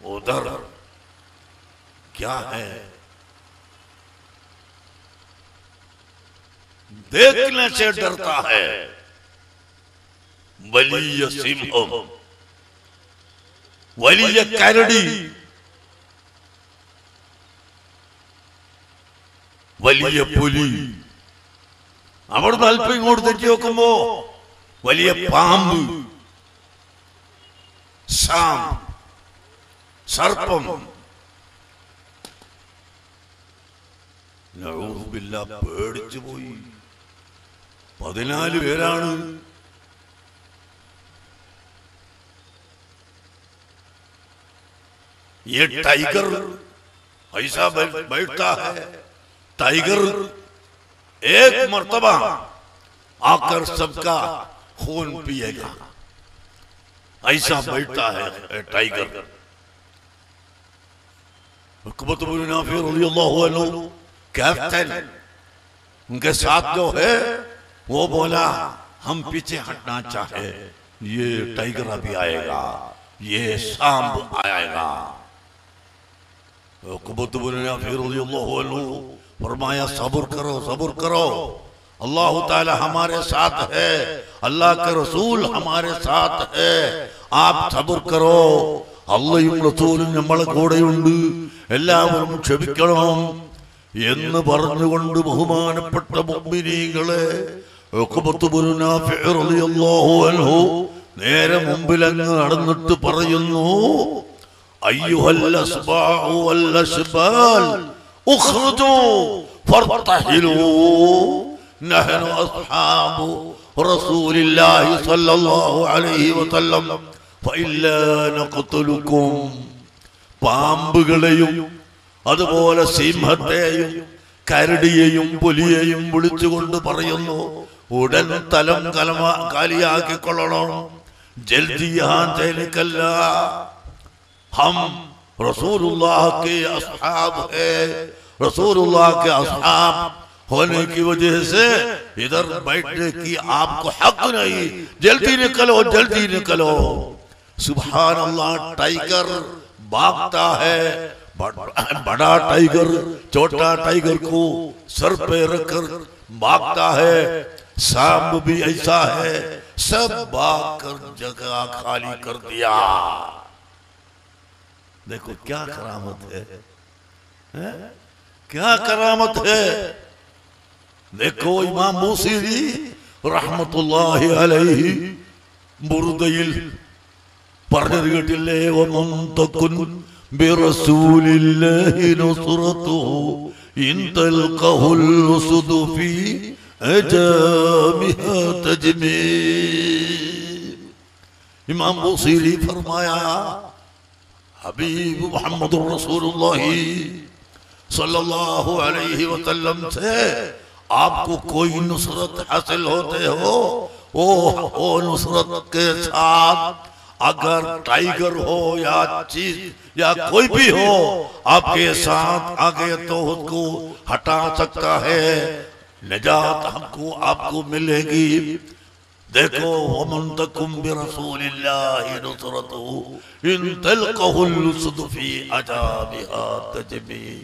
ادھر کیا ہے؟ دیکھنے سے ڈرتا ہے۔ ولی سم ولی کیرڈی۔ വലിയ പുലി അവിടുന്ന് അല്പം ഇങ്ങോട്ട് തെറ്റി നോക്കുമ്പോ വലിയ പാമ്പ് സാമ്പ് سرپم. نعوذ باللہ പേടിച്ചു പോയി. پدنال ویران یہ ٹائگر ایسا بیٹھتا ہے ٹائگر ایک مرتبہ آ کر سب کا خون پیے گا ایسا بیٹھتا ہے ٹائگر رقبت بن نافع رضی اللہ عنہ کیپٹن، ان کے ساتھ جو ہے، وہ بولا، ہم پیچھے ہٹنا چاہے یہ ٹائگر ابھی آئے گا، یہ سانپ آئے گا۔ رقبت بن نافع رضی اللہ عنہ فرمایا، صبر کرو صبر کرو۔ اللہ تعالی ہمارے ساتھ ہے، اللہ کے رسول ہمارے ساتھ ہے۔ آپ صبر کرو۔ അള്ളയും റസൂലും നമ്മളെ കൂടെയുണ്ട്. എല്ലാവരും ക്ഷമിക്കണം എന്ന് പറഞ്ഞുകൊണ്ട് ബഹുമാനപ്പെട്ട മുമ്പിനീകളെ നേരെ മുമ്പിൽ അങ്ങ് നടന്നിട്ട് പറയുന്നു നഹ്നു അസ്ഹാബു സ്വല്ലല്ലാഹു അലൈഹി വസല്ലം. പാമ്പുകളെയും അതുപോലെ സിംഹത്തെയും കരടിയെയും പുലിയെയും വിളിച്ചുകൊണ്ട് പറയുന്നു ഉടൻ തലം കലമ കാലിയാക്കിക്കൊള്ളണം. ജൽദിയല്ല ഹം ജൽദി के अस्हाब है रसूलुल्लाह के होने की वजह से इधर की आपको हक नहीं जल्दी निकलो, जल्दी निकलो। سبحان اللہ ٹائگر باگتا ہے بڑا ٹائیگر، چھوٹا ٹائیگر کو سر پہ رکھ کر باگتا ہے۔ سام بھی ایسا ہے، سب باگ کر جگہ خالی کر دیا۔ دیکھو، کیا کرامت ہے؟ کیا کرامت ہے؟ دیکھو، امام موسیری رحمت اللہ علیہ مردیل പറഞ്ഞത് കേട്ടില്ലേ ഒമന്തക്കുൻ برسول اللہ نصرتو إن تلقه الأسد فی اجامہ تجميل امام بوسیلی فرمایا حبیب محمد الرسول اللہ صلی اللہ علیہ وسلم سے آپ کو کوئی نصرت حاصل ہوتے ہو وہ نصرت کے ساتھ اگر ٹائگر ہو یا چیز یا کوئی بھی ہو، آپ کے ساتھ آگے تو اس کو ہٹا سکتا ہے۔ نجات ہم کو، آپ کو ملے گی۔ دیکھو، ومن تکم برسول اللہ نصرته ان تلقه اللسد في عجابها تجبی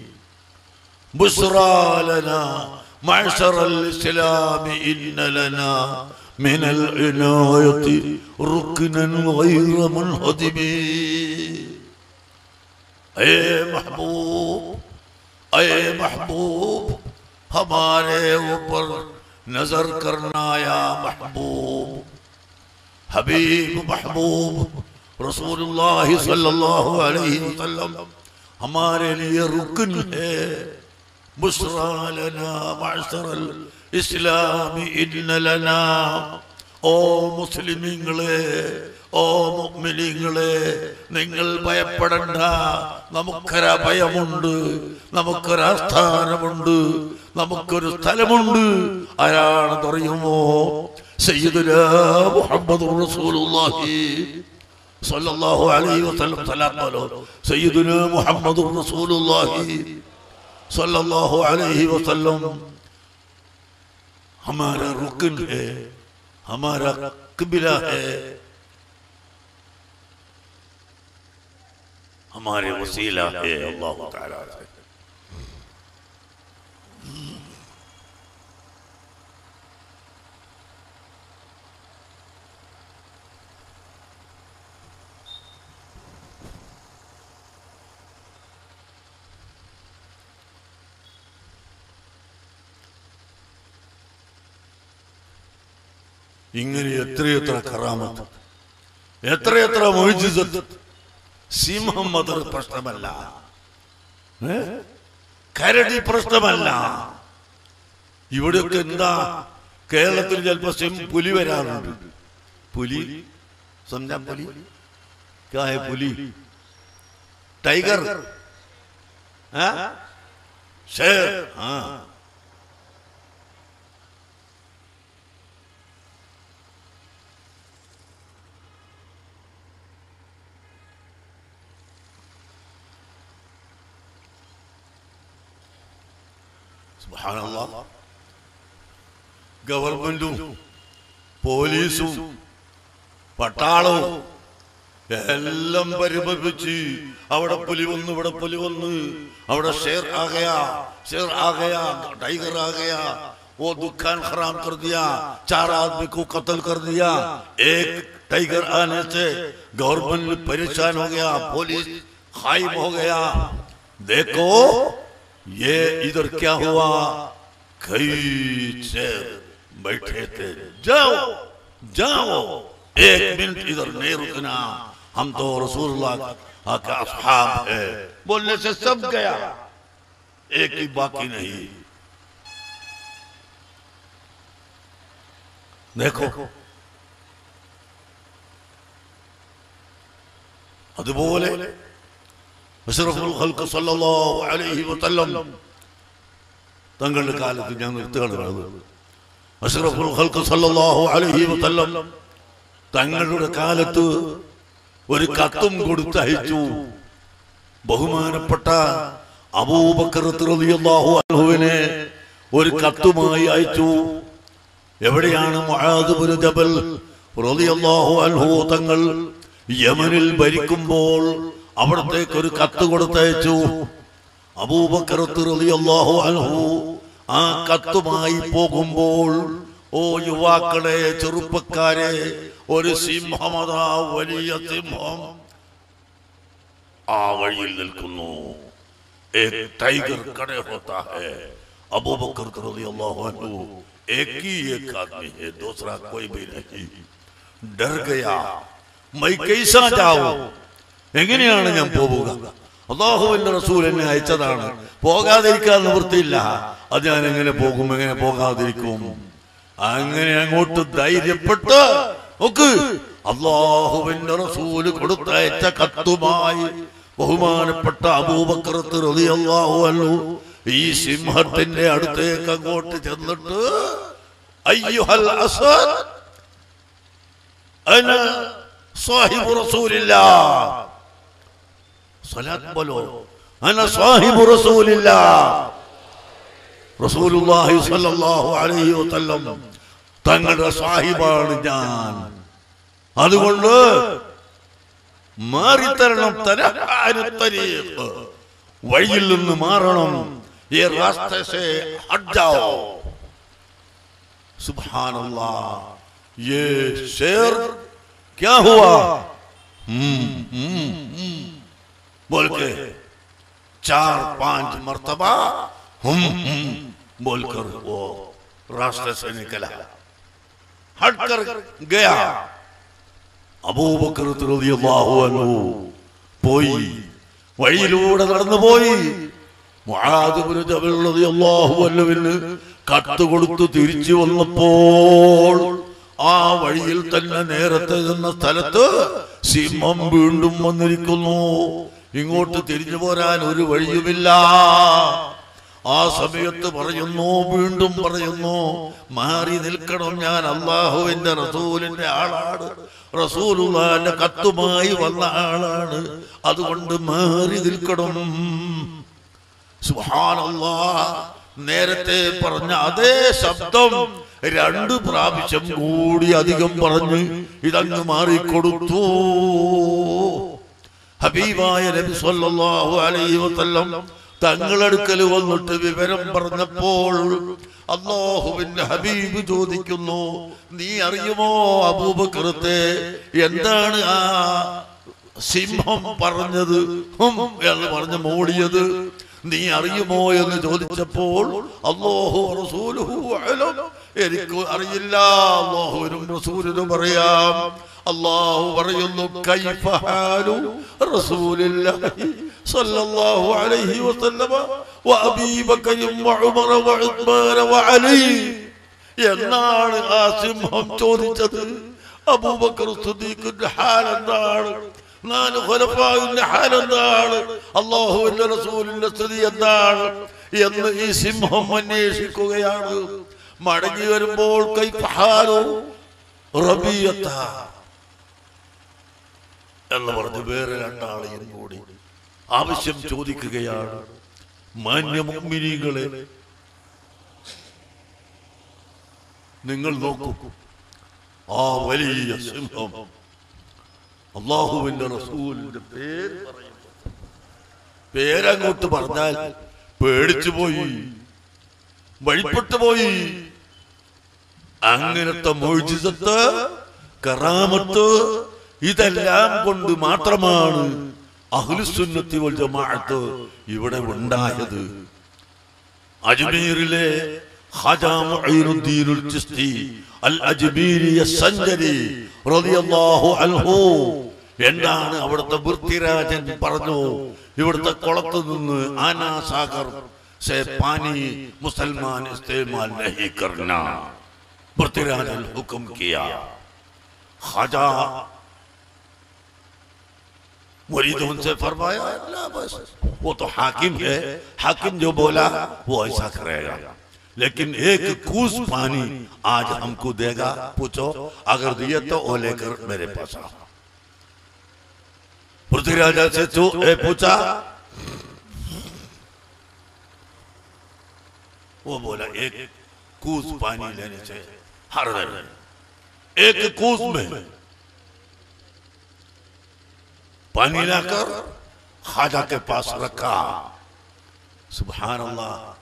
بسرا لنا، معشر الاسلام ان لنا۔ من العناية ركنا غير منهدم. أي محبوب أي محبوب همارے اوپر نظر کرنا يا محبوب. حبيب محبوب رسول الله صلى الله عليه وسلم ہمارے لئے رکن ہے مصرى لنا معشر ഇസ്ലാമി ഓ മുസ്ലിമിങ്ങളെ ഓ മുഗ്മിനിങ്ങളെ നിങ്ങൾ ഭയപ്പെടണ്ട. നമുക്കൊരു അഭയമുണ്ട് നമുക്കൊരു നമുക്കൊരു സ്ഥലമുണ്ട്. ആരാണ് അറിയുമോ? സയ്യിദുല മുഹമ്മദ് റസൂലുള്ളാഹി സ്വല്ലല്ലാഹു അലൈഹി വസല്ലം. റസൂലുള്ളാഹി അലൈഹി വസല്ലം. ہمارا رکن ہے ہمارا قبلہ ہے۔ ہمارے وسیلہ ہے۔ اللہ تعالیٰ۔ سے ഇങ്ങനെ എത്രയെത്ര കറാമത്ത്? എത്രയെത്ര മൊഴിജിസത്ത് സിംഹം മതർ പ്രശ്നമല്ല. കരടി പ്രശ്നമല്ല. ഇവിടെയൊക്കെ എന്താ? കേരളത്തിൽ ചിലപ്പോ പുലി വരാറുണ്ട്. പുലി? സ്വന്തം പുലി? കായ പുലി? ടൈഗർ? ആ. സുബാനല്ല ഗവൺമെന്റും പോലീസും പട്ടാളവും എല്ലാം പരിഭവിച്ച് അവിടെ പുലി വന്ന് ഇവിടെ പുലി വന്ന് അവിടെ ഷേർ ആകയാ ഷേർ ആകയാ ടൈഗർ ആകയാ وہ دکھان خراب کر دیا چار آدمی کو قتل کر دیا ایک ٹائگر آنے سے گورنمنٹ پریشان ہو گیا پولیس خائب ہو گیا دیکھو یہ ادھر کیا ہوا؟ کئی چیر بیٹھے تھے۔ جاؤ جاؤ، ایک منٹ ادھر نہیں رکنا۔ ہم تو رسول اللہ کا اصحاب ہے بولنے سے سب گیا۔ ایک ہی باقی نہیں۔ دیکھو۔ ادب بولے۔ തങ്ങളുടെ കാലത്ത് ഞാൻ നിർത്തുകയാണ് അഷറഫുൽ ഖൽഖ് സല്ലല്ലാഹു അലൈഹി വസല്ലം തങ്ങളുടെ കാലത്ത് ഒരു കത്തും കൊടുത്തയച്ചു ബഹുമാനപ്പെട്ട അബൂബക്കർ റളിയല്ലാഹു അൻഹുവിനെ ഒരു കത്തുമായി അയച്ചു. എവിടെയാണ് ജബൽ റളിയല്ലാഹു അൻഹു തങ്ങൾ യമനിൽ ഭരിക്കുമ്പോൾ ابو بکر آپ ایک ہی ایک دوسرا کوئی بھی نہیں ڈر گیا എങ്ങനെയാണ് ഞാൻ പോവുക? അള്ളാഹുവിന്റെ റസൂൽ എന്നെ അയച്ചതാണ്. പോകാതിരിക്കാൻ നിവൃത്തിയില്ല. അത് ഞാൻ എങ്ങനെ പോകും? എങ്ങനെ പോകാതിരിക്കും? അങ്ങനെ അങ്ങോട്ട് ധൈര്യപ്പെട്ട് നോക്ക്. അള്ളാഹുവിന്റെ റസൂൽ കൊടുത്തയച്ച കത്തുമായി ബഹുമാനപ്പെട്ട അബൂബക്രത്തിൽ റളിയല്ലാഹു അൻഹു ഈ സിംഹത്തിന്റെ അടുത്തേക്ക് അങ്ങോട്ട് ചെന്നിട്ട് അയ്യുഹൽ അസദ് അന സാഹിബു റസൂലില്ലാ. സ്വലാത്ത് തങ്ങളുടെ സാഹിബാണ് ഞാൻ. അതുകൊണ്ട് മാറിത്തരണം വഴിയിൽ നിന്ന് മാറണം. ഈ ये शेर क्या हुआ हम्म हम्म हम्म बोल के चार पांच मर्तबा हम हम बोलकर वो रास्ते से निकला हट कर गया അബൂബക്കർ റളിയല്ലാഹു അൻഹു പോയി വഴിയിലൂടെ നടന്നു പോയി മുആദ് ഇബ്നു ജബൽ റളിയല്ലാഹു അൻഹുവിന് കത്ത് കൊടുത്തു തിരിച്ചു വന്നപ്പോൾ ആ വഴിയിൽ തന്നെ നേരത്തെ നിന്ന സ്ഥലത്ത് സിംഹം വീണ്ടും വന്നിരിക്കുന്നു ഇങ്ങോട്ട് തിരിഞ്ഞു പോരാൻ ഒരു വഴിയുമില്ല. ആ സമയത്ത് പറയുന്നു വീണ്ടും പറയുന്നു മാറി നിൽക്കണം ഞാൻ അള്ളാഹുവിന്റെ റസൂലിന്റെ ആളാണ്. റസൂലുള്ളാന്റെ കത്തുമായി വന്ന ആളാണ്. അതുകൊണ്ട് മാറി നിൽക്കണം. സുഹാനല്ലാ നേരത്തെ പറഞ്ഞ അതേ ശബ്ദം രണ്ട് പ്രാവശ്യം കൂടി അധികം പറഞ്ഞ് ഇതങ്ങ് മാറിക്കൊടുത്തു. ഹബീബായ നബി സല്ലല്ലാഹു അലൈഹി വസല്ലം തങ്ങളടുക്കൽ വന്നിട്ട് വിവരം പറഞ്ഞപ്പോൾ അള്ളാഹുവിന്റെ ഹബീബ് ചോദിക്കുന്നു നീ അറിയുമോ അബൂബക്കറത്തെ? എന്താണ് ആ സിംഹം പറഞ്ഞത്? എന്ന് പറഞ്ഞ് മൂടിയത്. നീ അറിയുമോ? എന്ന് ചോദിച്ചപ്പോൾ അള്ളാഹു റസൂലുഹു എനിക്ക് അറിയില്ല അള്ളാഹുവിനും റസൂലിനും അറിയാം. അള്ളാഹു പറയുന്നു കൈഫ ഹാലു റസൂലില്ലാഹി സല്ലല്ലാഹു അലൈഹി വസല്ലമ വഅബീ ബക്കറും വഉമർ വഉസ്മാൻ വഅലി എന്നാണ് ആ സിംഹം ചോദിച്ചത് അബൂബക്കർ സിദ്ദീഖിന്റെ ഹാൽ എന്താണ് നാല് ഖുലഫാവിന്റെ ഹാൽ എന്താണ് അള്ളാഹുവിന്റെ റസൂലിന്റെ സ്ഥിതി എന്താണ് എന്ന് ഈ സിംഹം അന്വേഷിക്കുകയാണ് മടങ്ങി വരുമ്പോൾ കൈഫഹാലോ റബിയത്ത എന്ന് പറഞ്ഞ് വേറെ രണ്ടാളെയും കൂടി ആവശ്യം ചോദിക്കുകയാണ്. മാന്യ മുഅ്മിനീങ്ങളെ നിങ്ങൾ നോക്കൂ. ആ വലിയ സിംഹം അള്ളാഹുവിന്റെ റസൂലിന്റെ പേര് പേരങ്ങോട്ട് പറഞ്ഞാൽ പേടിച്ചു പോയി വഴിപ്പെട്ടു പോയി അങ്ങനത്തെ മൊഴിജിസത്ത് കറാമത്ത് ഇതെല്ലാം കൊണ്ട് മാത്രമാണ് അഹ്ലുസുന്നത്തി വൽ ജമാഅത്ത് ഇവിടെ ഉണ്ടായത്. അജ്മീറിലെ ഖാജാ മുഈനുദ്ദീനുൽ ചിസ്തി അൽ നഹി സഞ്ചരി റളിയല്ലാഹു അൻഹു. എന്താണ് അവിടുത്തെ مرید ان سے فرمایا وہ تو حاکم ہے۔ حاکم جو بولا، وہ ایسا کرے گا۔ لیکن ایک کوس پانی آج ہم کو دے گا۔ پوچھو، اگر دیے تو وہ لے کر میرے پاس آ پرتھوی راجہ سے تو اے پوچھا۔ وہ بولا، ایک کوس پانی لینے سے ہر رہے ایک کوس میں۔ پانی لا کر خواجہ کے پاس رکھا۔ سبحان اللہ۔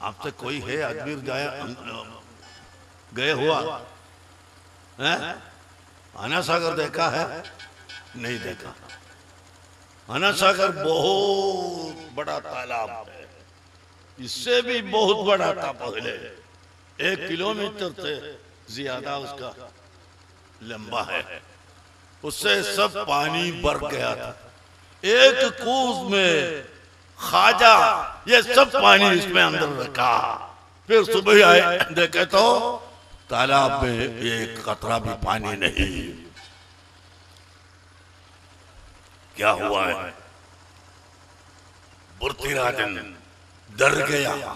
آپ سے کوئی ہے اجمیر جائے گئے ہوا۔ آنا ساگر دیکھا ہے؟ نہیں دیکھا۔ آنا ساگر بہت بڑا تالاب ہے۔ اس سے بھی بہت بڑا تھا پہلے ایک کلومیٹر سے زیادہ اس کا لمبا ہے۔ اس سے سب پانی بر گیا تھا۔ ایک کوز میں خاجہ یہ سب پانی اس میں اندر رکھا۔ پھر صبح آئے، دیکھے تو تالاب میں ایک قطرہ بھی پانی نہیں۔ کیا ہوا ہے؟ برتی راجن ڈر گیا۔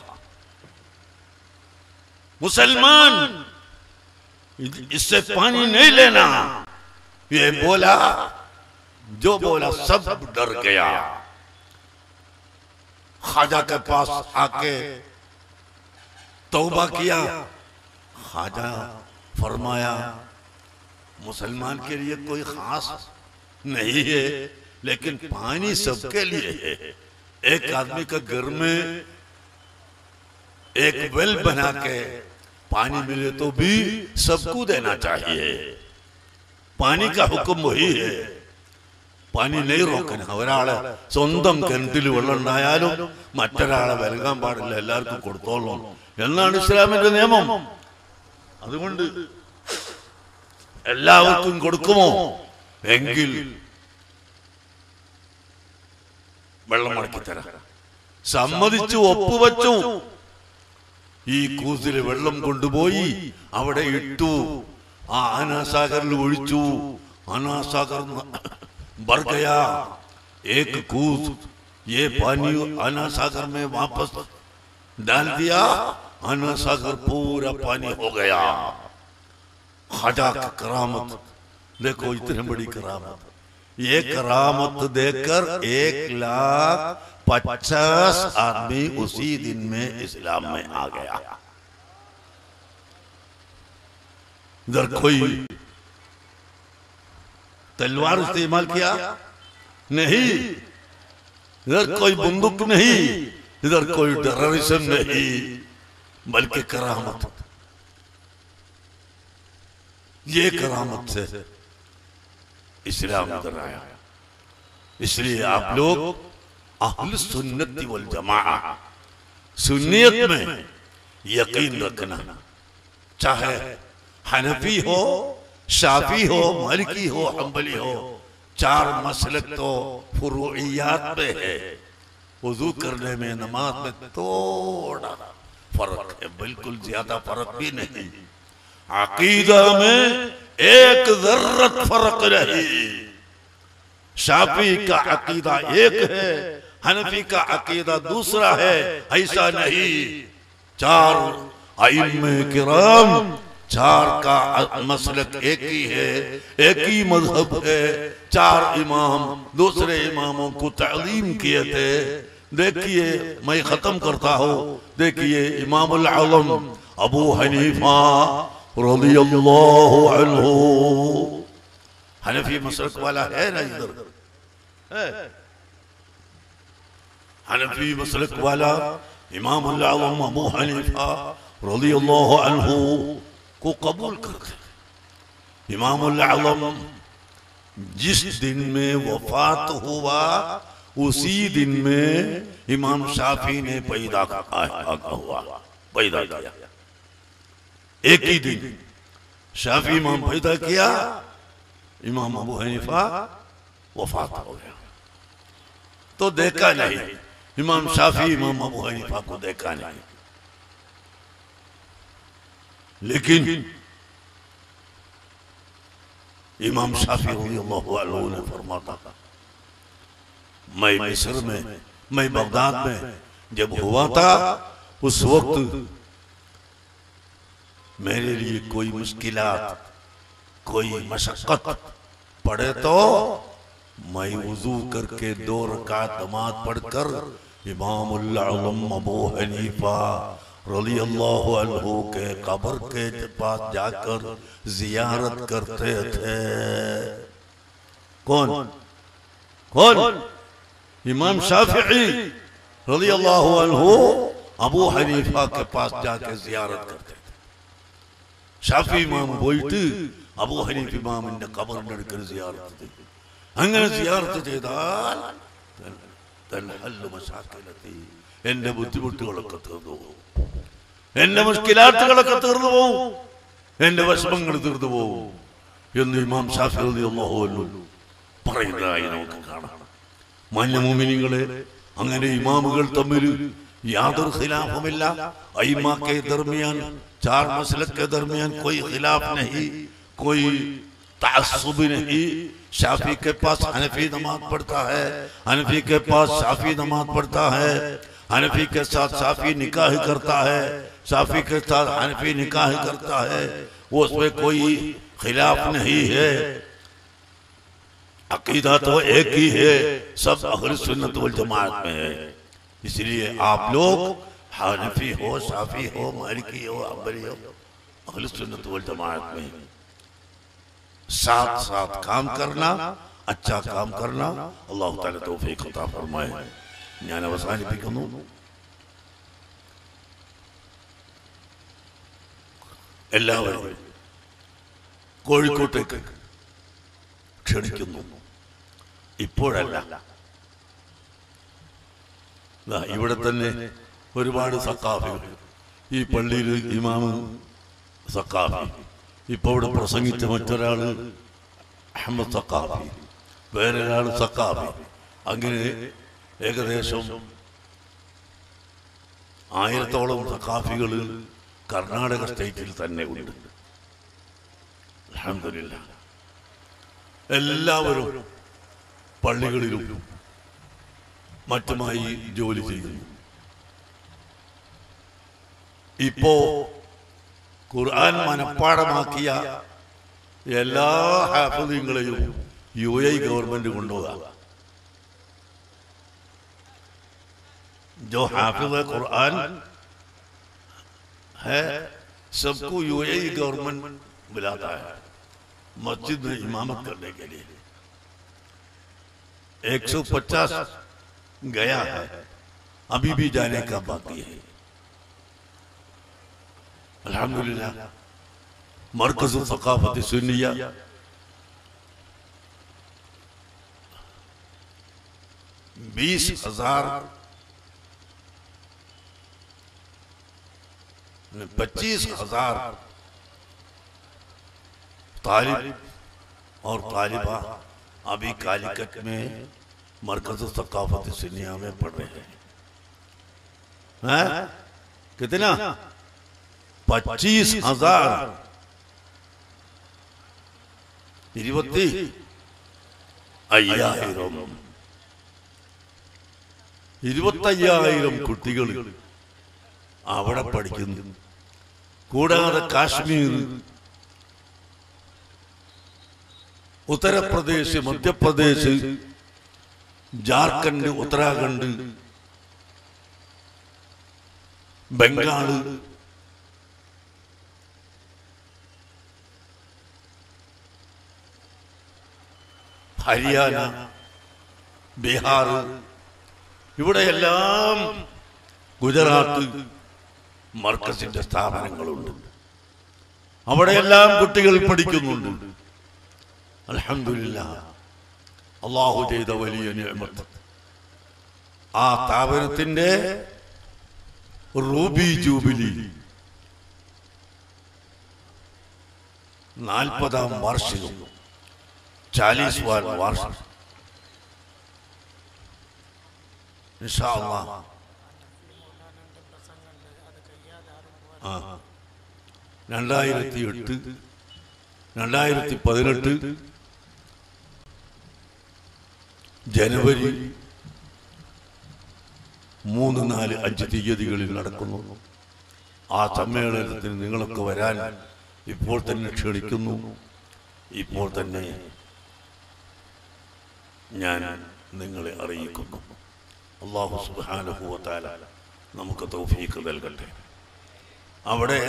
مسلمان، اس سے پانی نہیں لینا۔ یہ بولا، جو بولا سب ڈر گیا۔ خواجہ کے پاس آ کے توبہ کیا۔ خواجہ فرمایا، مسلمان کے لیے کوئی خاص نہیں ہے، لیکن پانی سب کے لیے ہے۔ ایک آدمی کا گھر میں ایک ویل بنا کے پانی ملے تو بھی سب کو دینا چاہیے۔ देना चाहिए പാനി ഹുക്കും വഹി പനി നെയ് റോക്കന ഒരാളെ സ്വന്തം കിണറ്റിൽ വെള്ളം ഉണ്ടായാലും മറ്റൊരാളെ വലകാൻ പാടില്ല എല്ലാവർക്കും കൊടുത്തോളൂ എന്നാണ് ഇസ്ലാമിന്റെ നിയമം അതുകൊണ്ട് എല്ലാവർക്കും കൊടുക്കുമോ എങ്കിൽ വെള്ളം മടക്കി തരാം സമ്മതിച്ചു ഒപ്പുവച്ചു ഈ കൂസില് വെള്ളം കൊണ്ടുപോയി അവിടെ ഇട്ടു ആ ആനാസാഗറിൽ ഒഴിച്ചു. ആനാസാഗർ بھر گیا ایک کود یہ پانی آنا ساگر میں واپس ڈال دیا آنا ساگر پورا پانی ہو گیا خدا کا کرامت دیکھو اتنے بڑی کرامت یہ کرامت دیکھ کر ایک لاکھ پچاس آدمی اسی دن میں اسلام میں آ گیا در کوئی تلوار استعمال کیا؟ نہیں۔ ادھر کوئی بندوق نہیں۔ ادھر کوئی ٹیررزم نہیں۔ بلکہ کرامت۔ یہ کرامت سے اسلام در آیا۔ اس لیے آپ لوگ اہل سنت والجماعہ سنیت میں یقین رکھنا۔ چاہے حنفی ہو شافی ہو ملکی ہو حنبلی ہو چار مسلک تو فروعیات پہ ہے۔ وضو کرنے میں نماز میں توڑا فرق ہے بالکل زیادہ فرق بھی نہیں۔ عقیدہ میں ایک ذرت فرق نہیں شافی کا عقیدہ ایک ہے حنفی کا عقیدہ دوسرا ہے ایسا نہیں۔ چار کرام چار کا مسلک ایک ہی ہے، ایک ہی مذہب ہے۔ چار امام دوسرے اماموں کو تعلیم کیے تھے۔ دیکھیے، میں ختم کرتا ہوں۔ دیکھیے، امام العلم ابو حنیفہ رضی اللہ عنہ۔ حنفی مسلک والا ہے نا ادھر؟ حنفی مسلک والا امام العلم ابو حنیفہ رضی اللہ عنہ۔ کو قبول کر کے۔ امام العلم جس دن میں وفات ہوا، اسی دن میں امام شافی نے پیدا ہوا، پیدا کیا۔ ایک ہی دن شافی امام پیدا کیا، امام ابو حنیفہ وفات ہو گیا۔ تو دیکھا نہیں، امام شافی امام ابو حنیفہ کو دیکھا نہیں۔ لیکن امام شافی رضی اللہ علیہ نے فرماتا میں مصر میں میں بغداد میں جب ہوا تھا، اس وقت میرے لیے کوئی مشکلات، کوئی مشقت پڑے تو میں وضو کر کے دو رکعت نماز پڑھ کر امام اللہ ابو حنیفہ रली अल्लाह अन्हु के कब्र के पास जाकर जियारत करते थे कौन कौन इमाम शाफी रली अल्लाह अन्हु अबू हनीफा के पास जाकर जियारत करते थे ഷാഫി ഇമാം പോയിട്ട് അബൂ ഹനീഫ് ഇമാമിന്റെ കബറിന്റെ അടുക്കൽ സിയാറത്ത് ചെയ്തു അങ്ങനെ സിയാറത്ത് ചെയ്താൽ തൻഹല്ലു മശാക്കിലത്തി എന്റെ ബുദ്ധിമുട്ടുകളൊക്കെ തീർന്നു പോകും എന്റെ മുഷ്കിലാത്തുകളൊക്കെ തീർന്നു പോകും എന്റെ വിഷമങ്ങൾ തീർന്നു പോകും എന്ന് ഇമാം ഷാഫി റളിയല്ലാഹു അൻഹു പറയുന്നതായി നമുക്ക് കാണാം മാന്യമോമിനികളെ അങ്ങനെ ഇമാമുകൾ തമ്മിൽ യാതൊരു ഖിലാഫുമില്ല अइमा के दरमियान चार मसलक के दरमियान कोई खिलाफ नहीं कोई तासुब नहीं शाफी के पास हनफी नमाज पढ़ता है हनफी के पास शाफी नमाज पढ़ता है حنفی کے ساتھ صافی نکاح کرتا ہے، صافی کے ساتھ حنفی نکاح کرتا ہے، وہ اس میں کوئی خلاف نہیں ہے۔ عقیدہ تو ایک ہی ہے، سب اہل سنت والجماعت میں ہے۔ اس لیے آپ لوگ حنفی ہو، صافی ہو، مالکی ہو عبری ہو، اہل سنت والجماعت میں ساتھ ساتھ کام کرنا اچھا کام کرنا، اللہ تعالیٰ توفیق عطا فرمائے۔ ഞാൻ അവസാനിപ്പിക്കുന്നു എല്ലാവരും കോഴിക്കോട്ടേക്ക് ക്ഷണിക്കുന്നു. ഇപ്പോഴല്ല. ഇവിടെ തന്നെ ഒരുപാട് സക്കാഫികൾ ഈ പള്ളിയിൽ ഇമാമ് സക്കാഫി ഇപ്പൊ ഇവിടെ പ്രസംഗിച്ച മറ്റൊരാൾ അഹമ്മദ് സക്കാഫി വേറൊരാൾ സക്കാഫി അങ്ങനെ ഏകദേശം ആയിരത്തോളം സഖാഫികൾ കർണാടക സ്റ്റേറ്റിൽ തന്നെ ഉണ്ട്. അലഹമില്ല എല്ലാവരും പള്ളികളിലും മറ്റുമായി ജോലി ചെയ്യുന്നു. ഇപ്പോ ഖുർആൻ മനഃപ്പാടമാക്കിയ എല്ലാ ഹാഫിദുകളെയും യു എ ഗവൺമെന്റ് കൊണ്ടുപോകാം. جو حافظ قرآن ہے سب کو یو اے گورنمنٹ بلاتا ہے مسجد میں امامت کرنے کے لیے۔ ایک سو پچاس گیا ہے ابھی بھی جانے کا باقی ہے۔ الحمدللہ مرکز ثقافت سنیہ۔ بیس ہزار پچیس ہزار طالب اور طالبہ ابھی کالیکٹ میں مرکز ثقافت سنیا میں پڑھ رہے ہیں۔ کتنا؟ پچیس ہزار۔ تیروتی۔ അയ്യായിരം ഇരുപത്തയ്യായിരം കുട്ടികൾ അവിടെ പഠിക്കുന്നു. കൂടാതെ കാശ്മീർ ഉത്തർപ്രദേശ് മധ്യപ്രദേശ് ജാർഖണ്ഡ് ഉത്തരാഖണ്ഡ് ബംഗാൾ ഹരിയാന ബീഹാർ ഇവിടെയെല്ലാം ഗുജറാത്ത് മർക്കസിന്റെ സ്ഥാപനങ്ങളുണ്ട്. അവിടെയെല്ലാം കുട്ടികൾ പഠിക്കുന്നുണ്ട്. അലഹമില്ല അള്ളാഹു ചെയ്ത വലിയ നിയമത്ത്. ആ സ്ഥാപനത്തിന്റെ റൂബി ജൂബിലി. നാൽപ്പതാം വാർഷികം. ചാലീസ് വാർഷികം. ഇൻഷാ അള്ളാഹ്. ആ. രണ്ടായിരത്തി എട്ട് രണ്ടായിരത്തി പതിനെട്ട് ജനുവരി മൂന്ന് നാല് അഞ്ച് തീയതികളിൽ നടക്കുന്നു. ആ സമ്മേളനത്തിന് നിങ്ങളൊക്കെ വരാൻ ഇപ്പോൾ തന്നെ ക്ഷണിക്കുന്നു. ഇപ്പോൾ തന്നെ ഞാൻ നിങ്ങളെ അറിയിക്കുന്നു. അള്ളാഹു സുബാനുഭവത്താല നമുക്ക് തൗഫീക്ക് നൽകട്ടെ. അവിടെ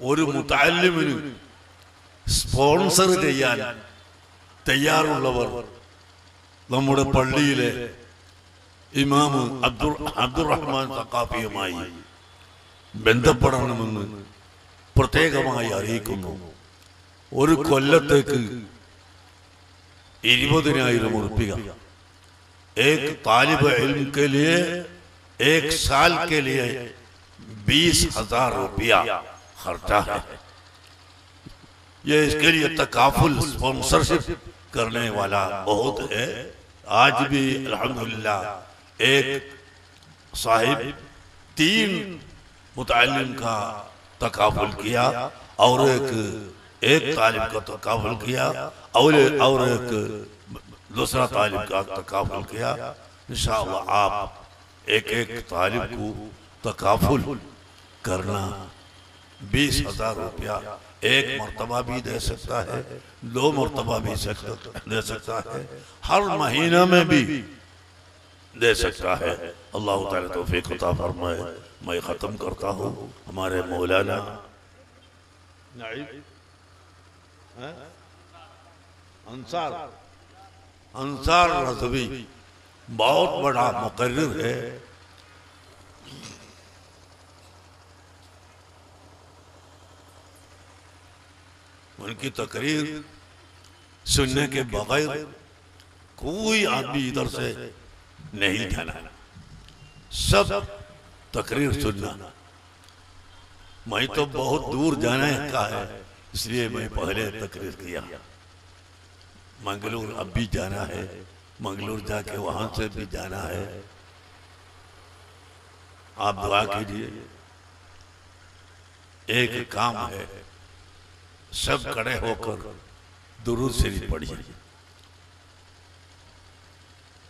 ഒരു മുത്താലിമിന് സ്പോൺസർ ചെയ്യാൻ തയ്യാറുള്ളവർ നമ്മുടെ പള്ളിയിലെ ഇമാമ് അബ്ദുൾ അബ്ദുറഹ്മാൻ സക്കാഫിയുമായി ബന്ധപ്പെടണമെന്ന് പ്രത്യേകമായി അറിയിക്കുന്നു. ഒരു കൊല്ലത്തേക്ക് ഇരുപതിനായിരം ഉറപ്പിക. ഏക് താലിബ് എൽം ഏക് സാൽ കെ بیس ہزار روپیہ خرچہ ہے۔ یہ اس کے لیے تکافل سپونسرشپ کرنے والا بہت ہے۔ آج بھی الحمدللہ ایک صاحب تین متعلم کا تکافل کیا، اور ایک ایک طالب کا تکافل کیا، اور اور ایک دوسرا طالب کا تکافل کیا۔ انشاءاللہ آپ ایک ایک طالب کو تکافل کرنا بیس ہزار روپیہ ایک مرتبہ بھی دے سکتا ہے، دو مرتبہ بھی دے سکتا ہے۔ ہر مہینہ میں بھی دے سکتا ہے۔ اللہ تعالی توفیق عطا فرمائے۔ میں ختم کرتا ہوں۔ ہمارے مولانا۔ انصار۔ انصار رضوی۔ بہت بڑا مقرر ہے۔ ان کی تقریر سننے کے بغیر کوئی آدمی ادھر سے نہیں جانا سب تقریر سننا۔ میں تو بہت دور جانے کا ہے، اس لیے میں پہلے تقریر کیا۔ منگلور اب بھی جانا ہے، منگلور جا کے وہاں سے بھی جانا ہے۔ آپ دعا کیجیے۔ ایک کام ہے سب کڑے ہو کر درود شریف پڑھی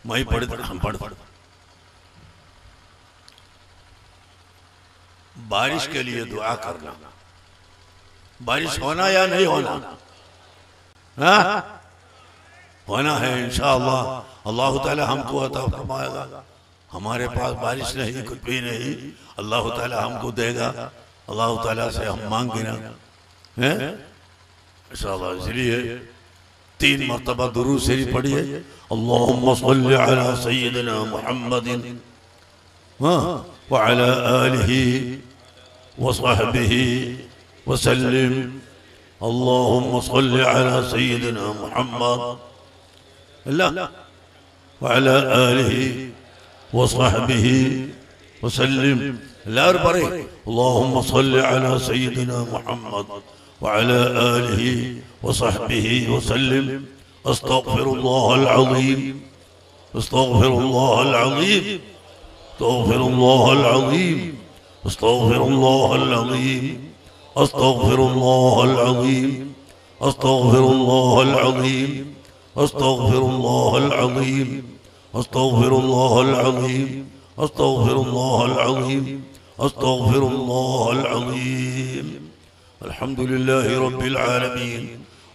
میں پڑھ ہم پڑھ بارش کے لیے دعا کرنا۔ بارش ہونا یا نہیں ہونا؟ ہاں؟ ہونا ہے انشاءاللہ۔ اللہ تعالی ہم کو عطا فرمائے گا۔ ہمارے پاس بارش نہیں، کچھ بھی نہیں۔ اللہ تعالی ہم کو دے گا۔ اللہ تعالی سے ہم مانگنا انشاءاللہ اس لیے تین مرتبہ درود شریف پڑھی ہے اللهم صل على سيدنا محمد. وعلى آله وصحبه وسلم. اللهم صل على سيدنا محمد. لا. وعلى آله وصحبه وسلم. لا اربري اللهم صل على سيدنا محمد. وعلى آله وصحبه وسلم أستغفر الله العظيم أستغفر الله العظيم أستغفر الله العظيم أستغفر الله العظيم أستغفر الله العظيم أستغفر الله العظيم أستغفر الله العظيم أستغفر الله العظيم أستغفر الله العظيم أستغفر الله العظيم الحمد لله رب العالمين.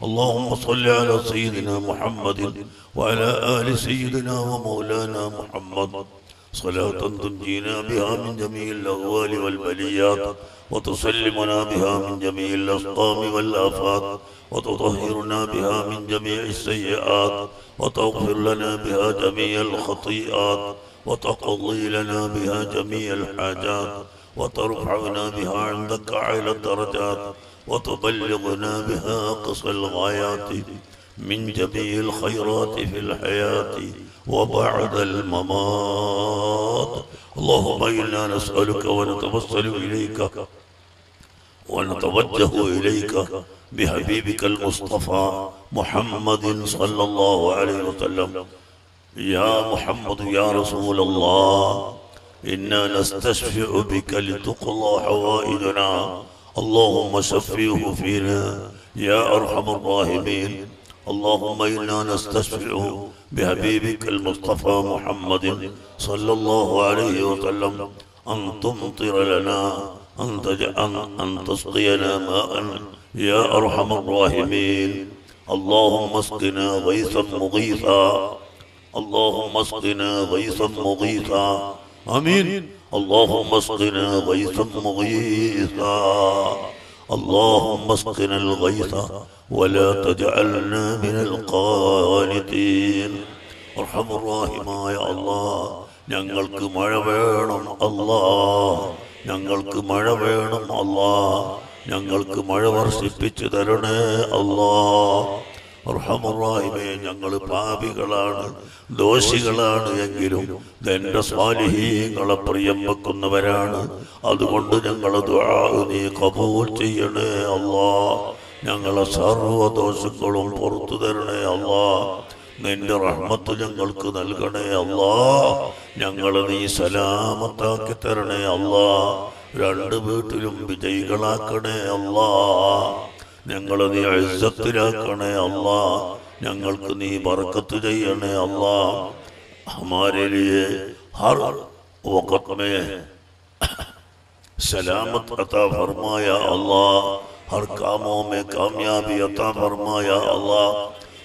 اللهم صل على سيدنا محمد وعلى آل سيدنا ومولانا محمد. صلاة تنجينا بها من جميع الأهوال والبليات وتسلمنا بها من جميع الأسقام والآفات وتطهرنا بها من جميع السيئات وتغفر لنا بها جميع الخطيئات وتقضي لنا بها جميع الحاجات. وترفعنا بها عندك أعلى الدرجات وتبلغنا بها أقصى الغايات من جميع الخيرات في الحياة وبعد الممات. اللهم إنا نسألك ونتوسل إليك ونتوجه إليك بحبيبك المصطفى محمد صلى الله عليه وسلم. يا محمد يا رسول الله. إنا نستشفع بك لتقضى حوائجنا. اللهم شفيه فينا. يا أرحم الراحمين. اللهم إنا نستشفع بحبيبك المصطفى محمد صلى الله عليه وسلم. أن تمطر لنا أن, تجعل أن تسقينا ماء. يا أرحم الراحمين. اللهم اسقنا غيثا مغيثا. اللهم اسقنا غيثا مغيثا. آمين اللهم اسقنا غيثا مغيثا اللهم اسقنا الغيث ولا تجعلنا من القانتين ارحم الراحماയ അല്ലാഹ് ഞങ്ങൾക്ക് മഴ വേണം അല്ലാഹ് ഞങ്ങൾക്ക് മഴ വേണം അല്ലാഹ് ഞങ്ങൾക്ക് മഴ വർഷിപ്പിച്ചു തരണേ അല്ലാഹ് ഞങ്ങൾ പാപികളാണ് ദോഷികളാണ് എങ്കിലും നിന്റെ സ്വാലിഹീങ്ങളെ പ്രിയം വെക്കുന്നവരാണ്. അതുകൊണ്ട് ഞങ്ങൾ നീ കബൂൽ ചെയ്യണേ അല്ലാ. ഞങ്ങളെ സർവദോഷങ്ങളും പുറത്തു തരണേ അല്ലാ. നിന്റെ റഹ്മത്ത് ഞങ്ങൾക്ക് നൽകണേ അല്ലാ. ഞങ്ങളെ നീ സലാമത്താക്കി തരണേ അല്ലാ. രണ്ട് വീട്ടിലും വിജയികളാക്കണേ അല്ലാ. ഞങ്ങളെ നീ അഴുസത്തിലാക്കണേ അള്ളാ ഞങ്ങൾക്ക് നീ ബർക്കത്ത് ചെയ്യണേ അള്ളാ ہمارے لیے ہر وقت میں سلامت عطا فرمایا اللہ ہر کاموں میں کامیابی عطا فرمایا اللہ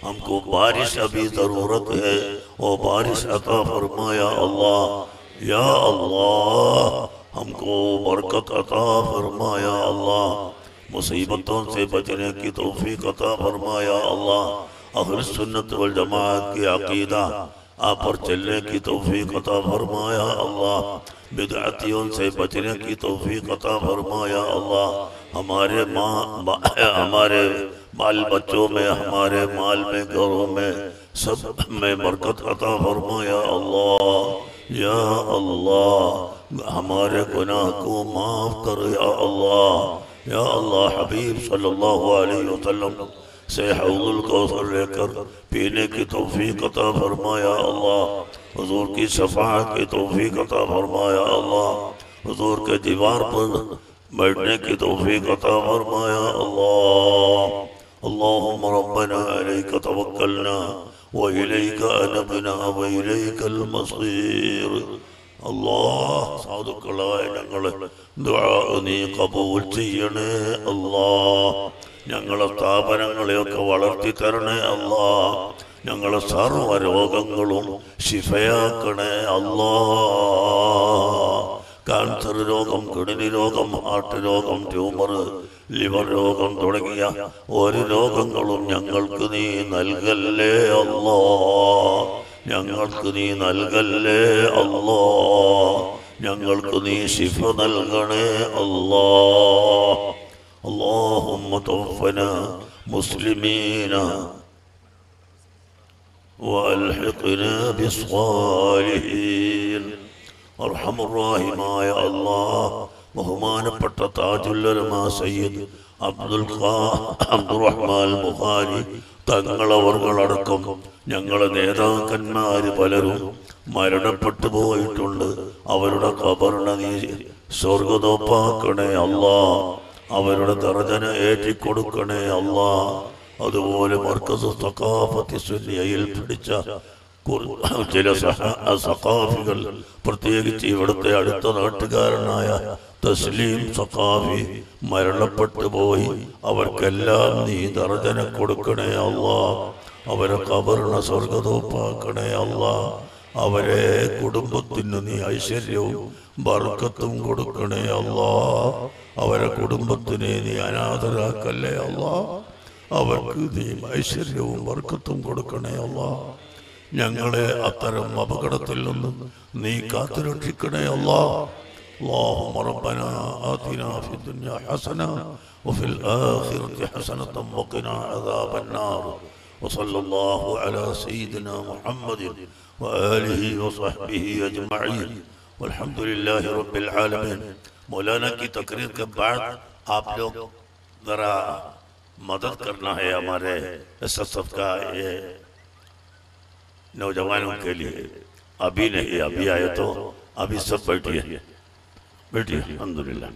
ہم کو بارش ابھی ضرورت ہے وہ بارش عطا فرمایا اللہ یا اللہ ہم کو برکت عطا فرمایا اللہ مصیبتوں سے بچنے کی توفیق عطا فرمایا اللہ۔ اہل سنت والجماعت کی عقیدہ، آپ پر چلنے کی توفیق عطا فرمایا اللہ۔ بدعتیوں سے بچنے کی توفیق عطا فرمایا اللہ۔ ہمارے ماں، ہمارے مال بچوں میں، ہمارے مال میں، گھروں میں سب میں برکت عطا فرمایا اللہ۔ یا اللہ، ہمارے گناہ کو معاف کر یا اللہ۔ یا اللہ حبیب صلی اللہ علیہ وسلم سے حوض القوثر لے کر پینے کی توفیق عطا فرمایا اللہ۔ حضور کی شفاعت کی توفیق عطا فرمایا اللہ۔ حضور کے دیوار پر بیٹھنے کی توفیق عطا فرمایا اللہ۔ اللهم ربنا عليك توكلنا وإليك أنبنا وإليك المصير അള്ളാഹ് സാധുക്കളായ ഞങ്ങളെ നീ കബൂൽ ചെയ്യണേ അല്ലാ. ഞങ്ങളെ സ്ഥാപനങ്ങളെയൊക്കെ വളർത്തി തരണേ അല്ലാ. ഞങ്ങളെ സർവ രോഗങ്ങളും ശിഫയാക്കണേ അല്ലാ. കാൻസർ രോഗം കിഡ്നി രോഗം ഹാർട്ട് രോഗം ട്യൂമർ ലിവർ രോഗം തുടങ്ങിയ ഒരു രോഗങ്ങളും ഞങ്ങൾക്ക് നീ നൽകല്ലേ അല്ലോ. ഞങ്ങൾക്ക് നീ നൽകല്ലേ അല്ലോ ഞങ്ങൾക്ക് നീ ശിഫ നൽകണേ അല്ലോ اللهم توفنا مسلمين والحقنا بالصالحين അർഹമുറാഹിമായ അള്ളാഹ് ബഹുമാനപ്പെട്ട താജുല്ലമ സയ്യിദ് അബ്ദുൽ അബ്ദുറഹ്മാൻ ബുഹാരി തങ്ങളവർകളടക്കം ഞങ്ങളെ നേതാക്കന്മാര് പലരും മരണപ്പെട്ടു പോയിട്ടുണ്ട്. അവരുടെ കബറിനെ നീ സ്വർഗതോപ്പാക്കണേ അല്ലാ. അവരുടെ ദർജന ഏറ്റിക്കൊടുക്കണേ അല്ലാ. അതുപോലെ മർക്കസ് സഖാഫത്തി സുന്നിയയിൽ പിടിച്ച ചില സഖാഫികൾ പ്രത്യേകിച്ച് ഇവിടുത്തെ അടുത്ത നാട്ടുകാരനായ തസ്ലീം സഖാഫി മരണപ്പെട്ടു പോയി. അവർക്കെല്ലാം നീ ദർജന കൊടുക്കണേ അല്ല അവരെ കബറിണ സ്വർഗതോപ്പാക്കണേ അല്ല അവരെ കുടുംബത്തിന് നീ ഐശ്വര്യവും ബർക്കത്തും കൊടുക്കണേ അല്ല അവരെ കുടുംബത്തിനെ നീ അനാഥരാക്കല്ലേ അല്ല അവർക്ക് നീ ഐശ്വര്യവും ബർക്കത്തും കൊടുക്കണേ അല്ലാ ഞങ്ങളെ അത്തരം അപകടത്തിൽ നിന്ന് നീ കാത്തുരക്ഷിക്കണേ അല്ലാ. اللهم ربنا آتنا في الدنيا حسنة وفي الآخرة حسنة وقنا عذاب النار وصلى الله على سيدنا محمد وآله وصحبه أجمعين والحمد لله رب العالمين مولانا کی تقریر کے بعد آپ لوگ ذرا مدد کرنا ہے ہمارے اس سب کا یہ नौजवानों के लिए अभी नहीं अभी आए तो अभी सब बैठिए बैठिए अलहमदुल्ला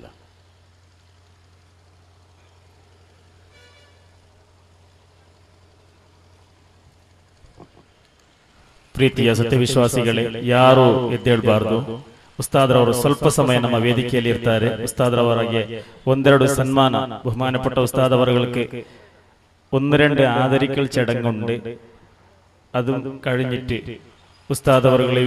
ಪ್ರೀತಿಯ ಸತ್ಯವಿಶ್ವಾಸಿಗಳೇ ಯಾರು ಎದ್ದೇಳಬಾರದು ಉಸ್ತಾದ್ರವರು ಸ್ವಲ್ಪ ಸಮಯ ನಮ್ಮ ವೇದಿಕೆಯಲ್ಲಿ ಇರ್ತಾರೆ ಉಸ್ತಾದ್ರವರಿಗೆ ಒಂದೆರಡು ಸನ್ಮಾನ ബഹുമാനപ്പെട്ട ഉസ്താദ് അവർക്ക് ഒന്ന് രണ്ട് ആദരിക്കൽ അതും കഴിഞ്ഞിട്ട് ഉസ്താദ് അവർകളെ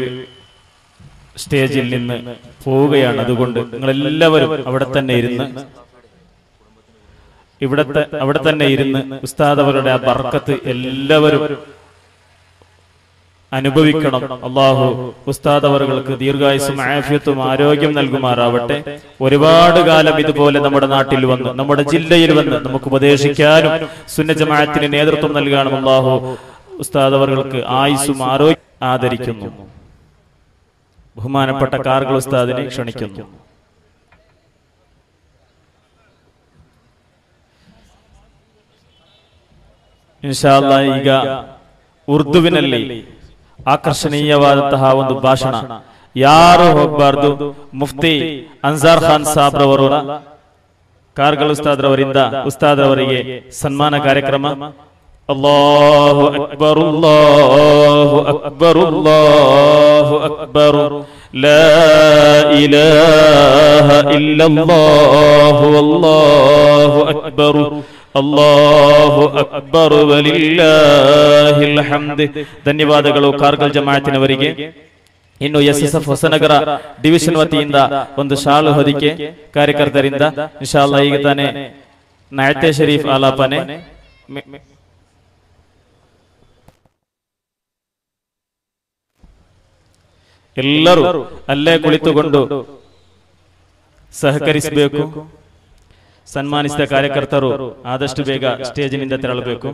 സ്റ്റേജിൽ നിന്ന് പോവുകയാണ്. അതുകൊണ്ട് നിങ്ങൾ എല്ലാവരും അവിടെ തന്നെ ഇരുന്ന് ഇവിടത്തെ അവിടെ തന്നെ ഇരുന്ന് ഉസ്താദ് അവരുടെ ആ ബർക്കത്ത് എല്ലാവരും അനുഭവിക്കണം. അള്ളാഹു ഉസ്താദ് അവർക്ക് ദീർഘായുസും ആഫ്യത്തും ആരോഗ്യം നൽകുമാറാവട്ടെ. ഒരുപാട് കാലം ഇതുപോലെ നമ്മുടെ നാട്ടിൽ വന്ന്. നമ്മുടെ ജില്ലയിൽ വന്ന് നമുക്ക് ഉപദേശിക്കാനും സുന്ന ജമാഅത്തിന് നേതൃത്വം നൽകാനും അള്ളാഹു ഉസ്താദ് അവർക്ക് ആയുസും ആരോഗ്യം ആദരിക്കുന്നു ബഹുമാനപ്പെട്ട കാർഗൾ ഉസ്താദിനെ ക്ഷണിക്കുന്നു ಇನ್ಶಾಲ್ಲ ಈಗ ಉರ್ದುವಿನಲ್ಲಿ ಆಕರ್ಷಣೀಯವಾದಂತಹ ಒಂದು ಭಾಷಣ ಯಾರು ಹೋಗಬಾರ್ದು ಮುಫ್ತಿ ಅನ್ಸಾರ್ ಖಾನ್ ಸಾಬ್ರವರ ಕಾರ್ಗಲ್ ಉಸ್ತಾದ್ರವರಿಂದ ಉಸ್ತಾದ್ರವರಿಗೆ ಸನ್ಮಾನ ಕಾರ್ಯಕ್ರಮ الله أكبر الله أكبر الله أكبر لا إله إلا الله والله أكبر അള്ളാഹു അക്ബർ ಧನ್ಯವಾದಗಳು ಕಾರ್ಗಲ್ ಜಮಾಯತಿನವರಿಗೆ ಇನ್ನು S S F Hosanagara division ವತಿಯಿಂದ ಒಂದು ಶಾಲು ಹೊದಿಕೆ ಕಾರ್ಯಕರ್ತರಿಂದ ಇನ್ಶಾಲ್ಲ ಈಗ ತಾನೆ ನಾಯತೆ ಶರೀಫ್ ಆಲಾಪನೆ. ಎಲ್ಲರೂ ಅಲ್ಲೇ ಕುಳಿತುಕೊಂಡು ಸಹಕರಿಸಬೇಕು. ಸನ್ಮಾನಿಸಿದ ಕಾರ್ಯಕರ್ತರು ಆದಷ್ಟು ಬೇಗ ಸ್ಟೇಜಿನಿಂದ ತೆರಳಬೇಕು.